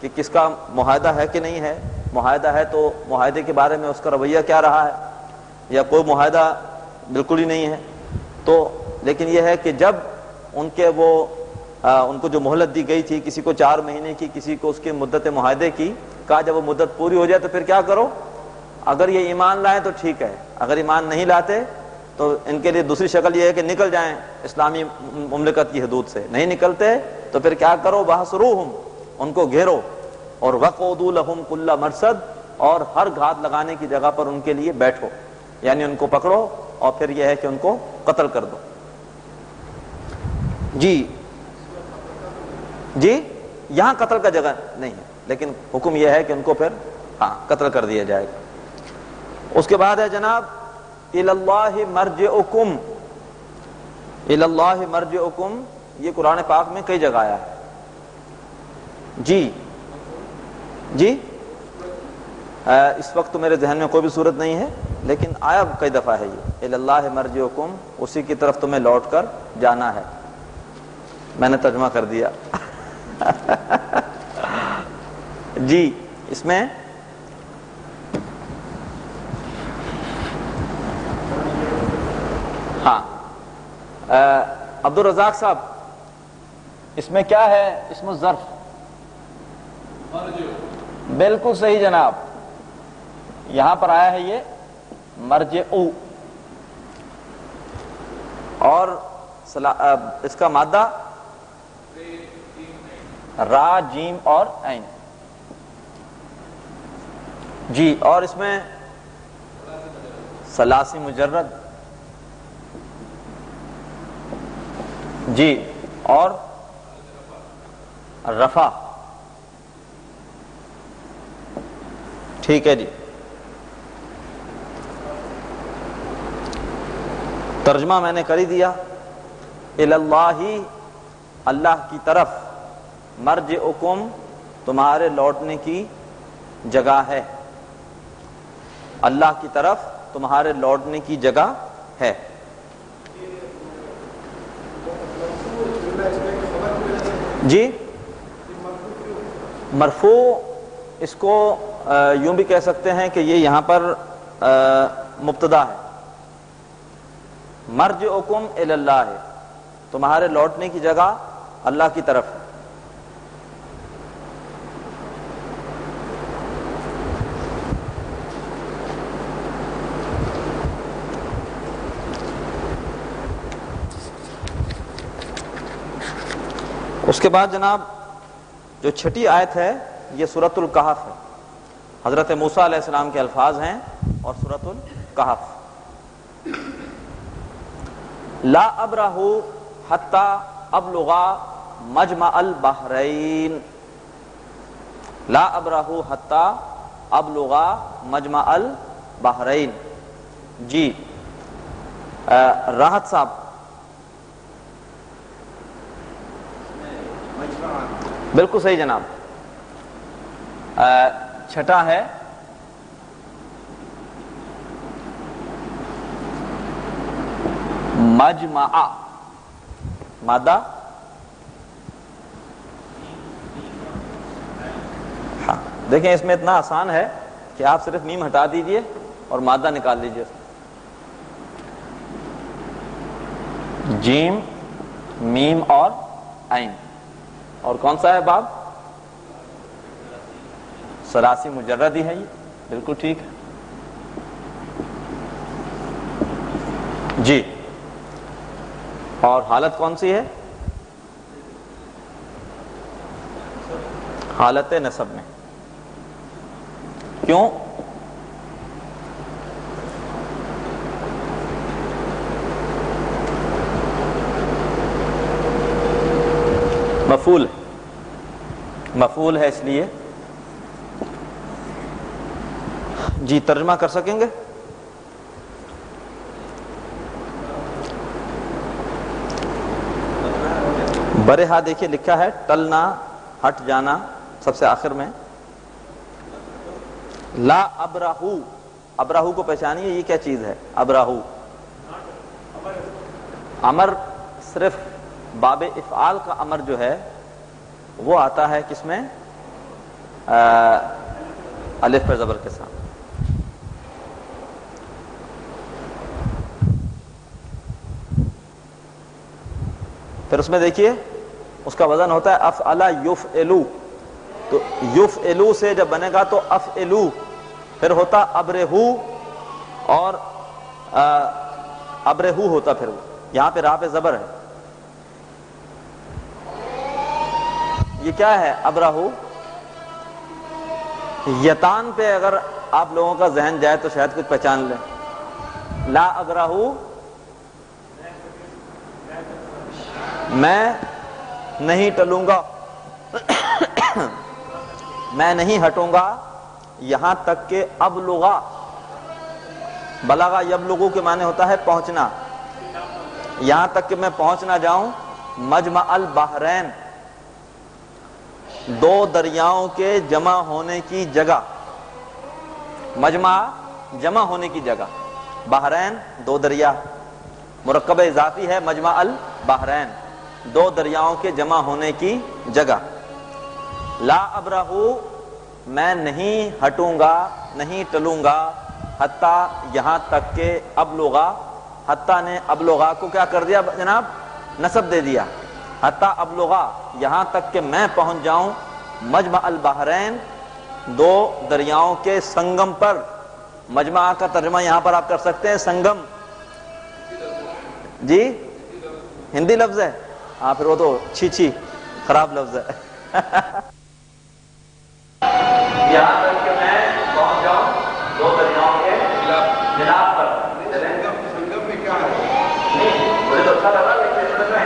कि किसका माहदा है कि नहीं है? माहदा है तो माहदे के बारे में उसका रवैया क्या रहा है? या कोई माहदा बिल्कुल ही नहीं है? तो लेकिन यह है कि जब उनके वो आ, उनको जो मोहलत दी गई थी किसी को चार महीने की किसी को उसकी मुद्दत माहदे की कहा जब वो मुद्दत पूरी हो जाए तो फिर क्या करो? अगर ये ईमान लाए तो ठीक है अगर ईमान नहीं लाते तो इनके लिए दूसरी शक्ल ये है कि निकल जाएँ इस्लामी ममलिकत की हदूद से। नहीं निकलते तो फिर क्या करो? बहसरू उनको घेरो। और वक़ोदूलहम कुल्ला मरसद, और हर घात लगाने की जगह पर उनके लिए बैठो। यानी उनको पकड़ो और फिर यह है कि उनको कत्ल कर दो। जी। जी? यहाँ कत्ल का जगह नहीं है, लेकिन हुक्म यह है कि उनको फिर हाँ कत्ल कर दिया जाएगा। उसके बाद है जनाब इल्लाह मर्ज उकुम इल्लाह मर्ज उकुम ये कुरान पाक में कई जगह आया है। जी। जी? आ, इस वक्त तो मेरे जहन में कोई भी सूरत नहीं है लेकिन आया कई दफ़ा है ये। इल्लाह मर्ज उकुम उसी की तरफ़ तुम्हें लौट कर जाना है। मैंने तर्जमा कर दिया। जी इसमें? हाँ। अब्दुल रजाक साहब इसमें क्या है? इसमें जर्फ। बिल्कुल सही जनाब। यहाँ पर आया है ये मर्ज उ और इसका मादा? रा, जीम और ऐन। जी, और इसमें सलासी मुजर्रद। जी, और रफा। ठीक है जी। तर्जमा मैंने कर ही दिया। इल्लाही अल्लाह की तरफ़ मर्ज उकुम तुम्हारे लौटने की जगह है। अल्लाह की तरफ़ तुम्हारे लौटने की जगह है। जी? मरफू, इसको यूँ भी कह सकते हैं कि ये यहाँ पर मुबतदा है। मर्ज हुकुम अल्लाह है तुम्हारे लौटने की जगह अल्लाह की तरफ़ है। उसके बाद जनाब, जो छठी आयत है, ये सूरतुल कहफ है। हज़रत मूसा के अल्फाज हैं और सूरतुल कहफ। ला अबराहू हत्ता अबलुगा मजमा अल बहरैन। ला अबराहू हत्ता अबलुगा मजमा अल बहरैन। जी राहत साहब। बिल्कुल सही जनाब। छठा है। मजमा मादा। हाँ देखें, इसमें इतना आसान है कि आप सिर्फ़ नीम हटा दीजिए और मादा निकाल लीजिए जीम, मीम और आइन। और कौन सा है बाब? सरासी मुजर्रदी है ये। बिल्कुल ठीक है। जी। और हालत कौन सी है? हालत नसब में। क्यों? मफूल। मफूल है इसलिए। जी तर्जमा कर सकेंगे? बरे हा देखिए, लिखा है टलना हट जाना, सबसे आखिर में। ला अबराहू अबराहू को पहचानिए, ये क्या चीज़ है? अबराहू। अमर सिर्फ़ बाब इफ़ाल का अमर जो है, वो आता है किसमें? अलिफ पर जबर के साथ। फिर उसमें देखिए, उसका वज़न होता है अफ अला युफ एलू तो युफ एलू से जब बनेगा तो अफ एलू फिर होता अबरेहू और अबरेहू होता फिर वो। यहाँ पे राह पे जबर है। ये क्या है अबराहू? यतान पे अगर आप लोगों का जहन जाए तो शायद कुछ पहचान लें। ला अबराहू मैं नहीं टलूँगा। मैं नहीं हटूँगा। यहाँ तक के अब लुगा, बलागा यब लोगों के माने होता है पहुँचना। यहाँ तक कि मैं पहुँच ना जाऊँ, मजमा अल बहरैन, दो दरियाओं के जमा होने की जगह। मजमा जमा होने की जगह। बहरैन दो दरिया। मुरकब इजाफी है मजमा अल बहरैन। दो दरियाओं के जमा होने की जगह। ला अबराहू, मैं नहीं हटूँगा, नहीं टलूँगा, हत्ता यहाँ तक के अब लोगा हत्ता ने अब लोगा को क्या कर दिया जनाब? नसब दे दिया। हत्ता अब लोगा यहाँ तक के मैं पहुँच जाऊँ। मजमा अल बहरैन, दो दरियाओं के संगम पर। मजमा का तर्जमा यहाँ पर आप कर सकते हैं, संगम। जी? हिंदी लफ्ज है। हाँ फिर वो तो छी छी खराब लफ्ज है। यहाँ तक कि मैं पहुँच जाऊँ दो दरियाओं के जिनाब पर। संगम में क्या है? मुझे तो अच्छा लगा लेकिन समझ में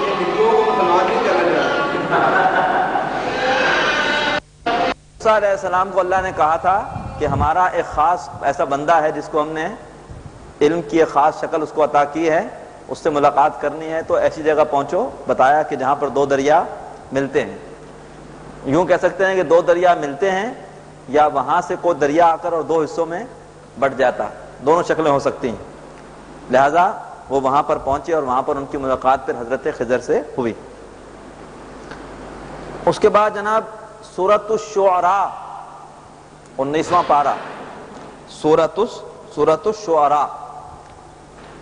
ये हिंदुओं को मुसलमान ही। चला जाए सलाम को अल्लाह ने कहा था कि हमारा एक खास ऐसा बंदा है जिसको हमने इल्म की एक खास शक्ल उसको अता की है। उससे मुलाकात करनी है तो ऐसी जगह पहुंचो, बताया कि जहाँ पर दो दरिया मिलते हैं। यूँ कह सकते हैं कि दो दरिया मिलते हैं, या वहाँ से कोई दरिया आकर और दो हिस्सों में बट जाता। दोनों शक्लें हो सकती हैं। लिहाजा वो वहाँ पर पहुँचे और वहाँ पर उनकी मुलाकात फिर हज़रत खजर से हुई। उसके बाद जनाब सूरत शुरा उन्नीसवां पारा। सूरत सूरत शुरा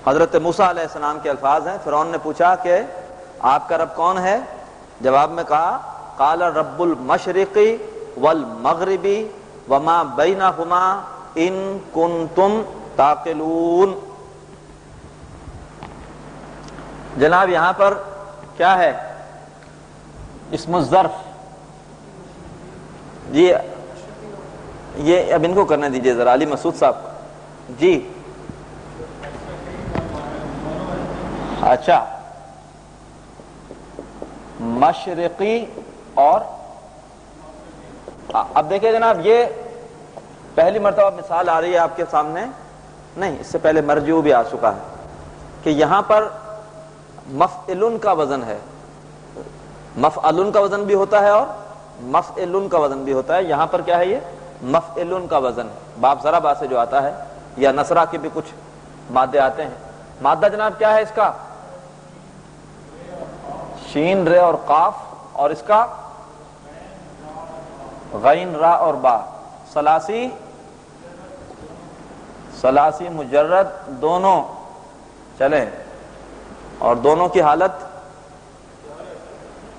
हज़रत मूसा सलाम के अल्फाज हैं। फिर ने पूछा कि आपका रब कौन है? जवाब में कहा, काल रब्बुल मशरक़ी वल मगरबी वमा बैना हुमा इन कुन तुम ताकिलून। जनाब, यहाँ पर क्या है? इसम जर्फ। जी, ये अब इनको करने दीजिए जरा, अली मसूद साहब जी। अच्छा। मशरकी और अब देखिए जनाब, ये पहली मरतबा मिसाल आ रही है आपके सामने। नहीं, इससे पहले मरजू भी आ चुका है कि यहाँ पर मफइलुन का वज़न है। मफअलुन का वज़न भी होता है और मफइलुन का वज़न भी होता है। यहाँ पर क्या है ये? मफइलुन का वज़न है। बाप जरा बा से जो आता है, या नसरा के भी कुछ मादे आते हैं। मादा जनाब, क्या है इसका? शीन रे और काफ, और इसका गैन, रा और बा। सलासी सलासी, मुजर्रद, दोनों चले। और दोनों की हालत,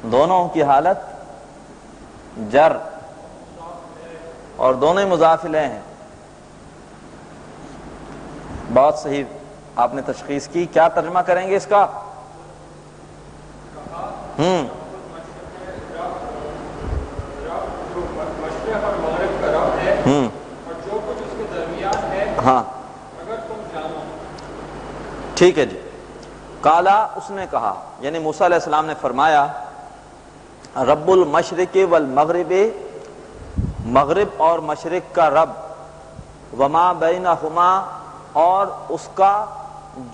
दोनों की हालत जर। और दोनों ही मुजाफिले हैं। बहुत सही आपने तशखीस की। क्या तर्जमा करेंगे इसका? हम्म। हम्म। हाँ। ठीक है जी। काला उसने कहा, यानी मूसा ने फरमाया, रब्बुल मशरक वल मगरब मगरब और मशरक का रब, वमा बैन हुमा और उसका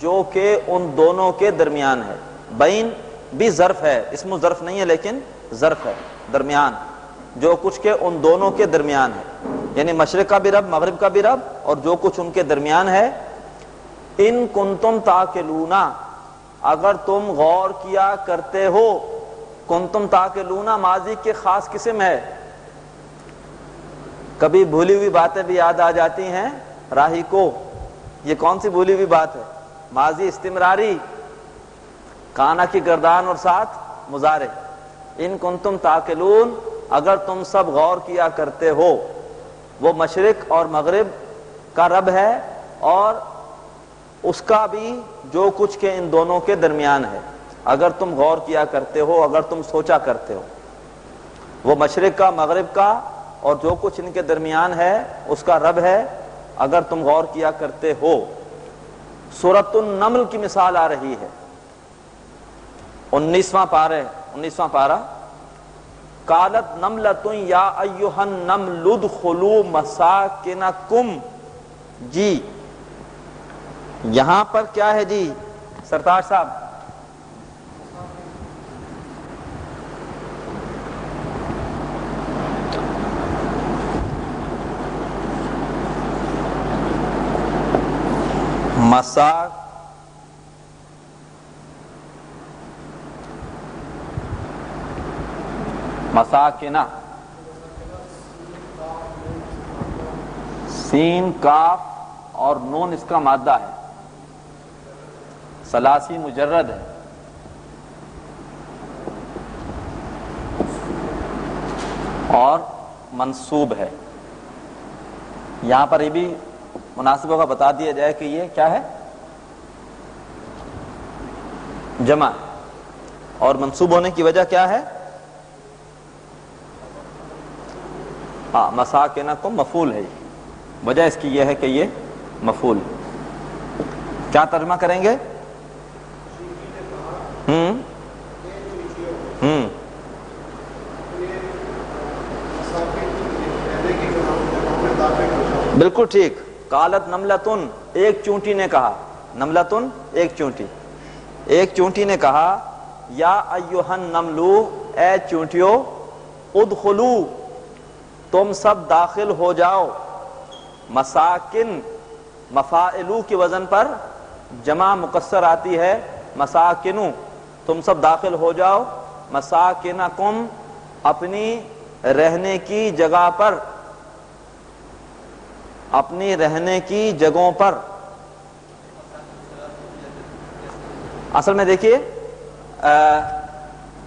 जो के उन दोनों के दरमियान है। बैन भी जर्फ है, इसमें जर्फ नहीं है, लेकिन जर्फ है, दरमियान। जो कुछ के उन दोनों के दरमियान है। यानी मशरक का भी रब, मगरब का भी रब, और जो कुछ उनके दरमियान है। इन कुंतुम ताकलूना, अगर तुम गौर किया करते हो, कुंतुम ताकलूना माजी के खास किस्म है। कभी भूली हुई बातें भी याद आ जाती हैं, राही को। ये कौन सी भूली हुई बात है? माजी इस्तिमरारी काना की गर्दान और साथ मुजारे। इन कुंतुम ताकलून, अगर तुम सब गौर किया करते हो। वो मशरक और मगरब का रब है और उसका भी जो कुछ के इन दोनों के दरमियान है। अगर तुम गौर किया करते हो, अगर तुम सोचा करते हो। वो मशरक का, मगरब का और जो कुछ इनके दरमियान है, उसका रब है, अगर तुम गौर किया करते हो। सूरतुल नमल की मिसाल आ रही है। उन्नीसवां पारे उन्नीसवां पारा। कालत नमलतु या अयुहन नमलुद खुलू मसाकिना कुम जी, यहाँ पर क्या है जी सरतार साहब? मसाक मसाकिना। सीन, काफ और नून इसका मादा है। सलासी मुजर्रद है। और मंसूब है। यहाँ पर ये भी मुनासिब होगा बता दिया जाए कि ये क्या है? जमा। और मंसूब होने की वजह क्या है? हाँ मसाकिना को मफूल है वजह इसकी यह है कि ये मफूल। क्या तर्जमा करेंगे? हम्म। हम्म। बिल्कुल ठीक। कालत नमलतुन, एक चूंटी ने कहा। नमलतुन, एक चूंटी। एक चूंटी ने कहा, या अयोहन नमलू, ए चूंटियो, उदखलू तुम सब दाखिल हो जाओ। मसाकिन, मफाइलू के वज़न पर जमा मुकसर आती है। मसाकिनु, तुम सब दाखिल हो जाओ। मसाकिन कुम अपनी रहने की जगह पर। अपनी रहने की जगहों पर। असल में देखिए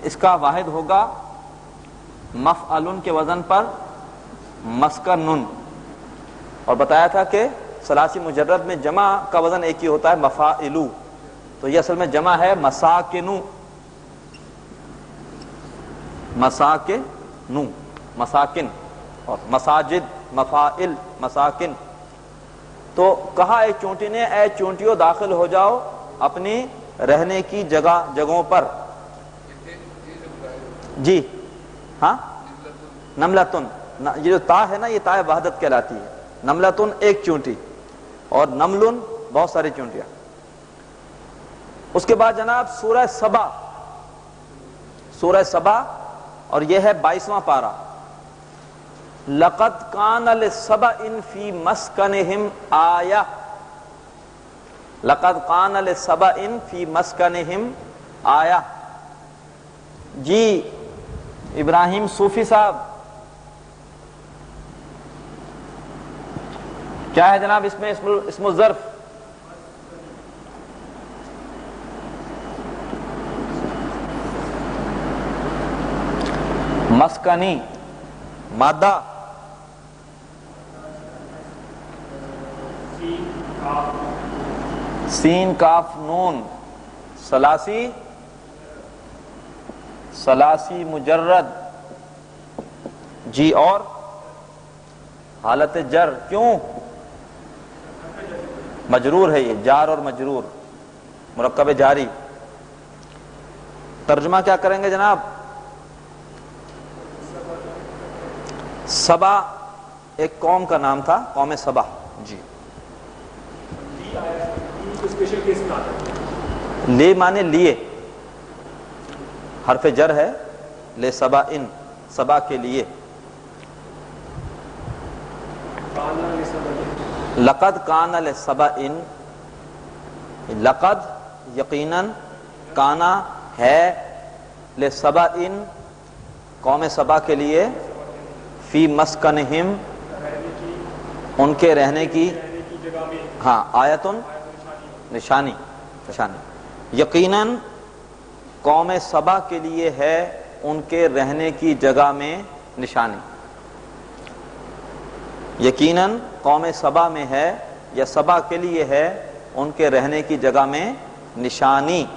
इसका वाहिद होगा। मफ के वज़न पर मस्कर नुन और बताया था कि सलासी मुजर्रद में जमा का वज़न एक ही होता है मफा इलू तो ये असल में जमा है मसाकिनु मसाके नू मसाकिन और मसाजिद मफाइल मसाकिन तो कहा ए चोटी ने ए चोटियों दाखिल हो जाओ अपनी रहने की जगह जगहों पर जी हाँ नमलातुन ये जो ता है ना, ये ताय वहादत कहलाती है। नमलातुन एक चूंटी और नमलुन बहुत सारी चूंटियाँ। उसके बाद जनाब सूरह सबा। सूरह सबा और यह है बाईसवां पारा। लकत कान अल सबा इन फ़ी मस्कन हिम आया। लकत कान अल सबा इन फ़ी मस्कन हिम आया। जी, इब्राहिम सूफी साहब क्या है जनाब इसमें इसमें जर्फ? मस्कनी, मादा। सीन, काफ, नून। सलासी? सलासी मुजर्रद। जी और? हालत जर, क्यों? मजरूर है ये, जार और मजरूर, मुरक्कब जारी। तर्जमा क्या करेंगे जनाब? सबा, एक कौम का नाम था, कौम सबा। जी। ले माने लिए। हरफ जर है, ले सबा इन, सबा के लिए काना ये सब है। लकद काना सबा इन लकद यकीनन काना है ले सबा इन कौम सबा के लिए। फ़ी मस्कन हिम उनके रहने की। हाँ आयतुन निशानी निशानी। यकीनन कौम सबा के लिए है उनके रहने की जगह में निशानी। यकीनन, कौम सबा में है, या सबा के लिए है, उनके रहने की जगह में निशानी।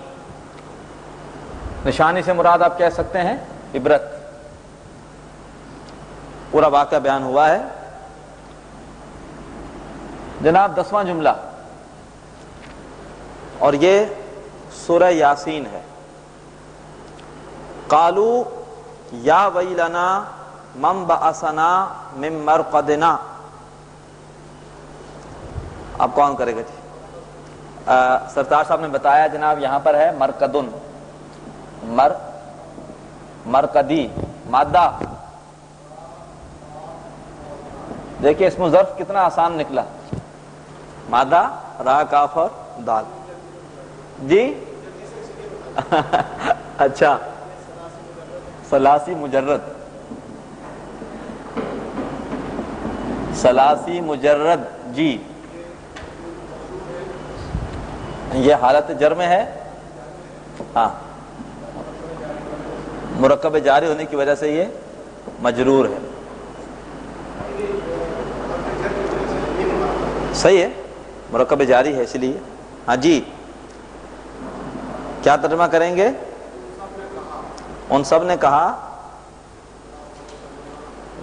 निशानी से मुराद आप कह सकते हैं, इबरत। पूरा वाक्य बयान हुआ है। जनाब, दसवां जुमला। और ये सूरह यासीन है। कालू, या वईलना मम बसना मिम मरकदना। अब कौन करेगा जी? आ, सरतार साहब ने बताया जनाब यहाँ पर है मरकदुन। मर मरकदी मादा। देखिए इसमें जर्फ कितना आसान निकला। मादा रा काफ और दाल। जी? अच्छा। सलासी मुजर्रद। सलासी मुजर्रद जी। ये हालत जर में है? हाँ। मुरक्कब जारी होने की वजह से ये मजरूर है। सही है। मुरक्कब जारी है इसलिए। हाँ जी। क्या तर्जमा करेंगे? उन सबने कहा,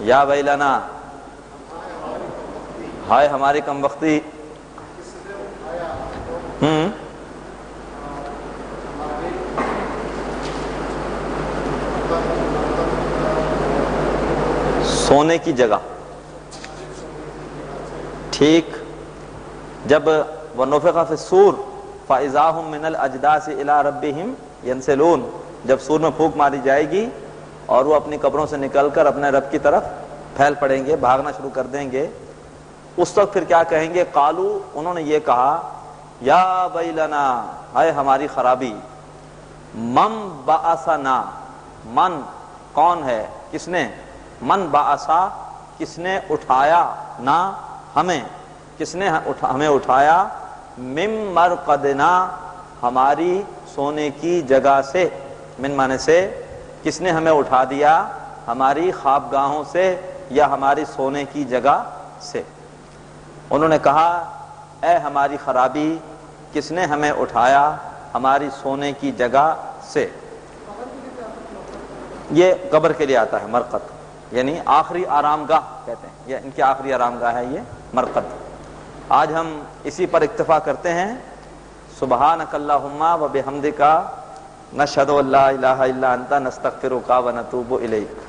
या वैलाना, हाय हमारी कम वक्ती हम्म। सोने की जगह। ठीक। जब वनोफ़ा सूर मिनल अजदा से इला रबिम जब सूर में फूक मारी जाएगी और वो अपनी कब्रों से निकलकर अपने रब की तरफ़ फैल पड़ेंगे, भागना शुरू कर देंगे, उस वक्त फिर क्या कहेंगे? कालू, उन्होंने ये कहा, या बैलना है हमारी खराबी, मम बासना मन कौन है? किसने? मन बासा किसने उठाया ना हमें? किसने उठा, हमें उठाया? मिम मरकदना हमारी सोने की जगह से। मिन माने से किसने हमें उठा दिया? हमारी ख्वाबगाहों से या हमारी सोने की जगह से। उन्होंने कहा ए हमारी खराबी किसने हमें उठाया? हमारी सोने की जगह से। ये कब्र के लिए आता है मरकत। यानी आखिरी आरामगाह कहते हैं। या इनकी आखिरी आरामगाह है ये मरकद आज हम इसी पर इतफ़ा करते हैं। सुबह नकल्ला व बेहमदिका का अल्ला इलाहा इल्ला अंता का व नतूब इलैक।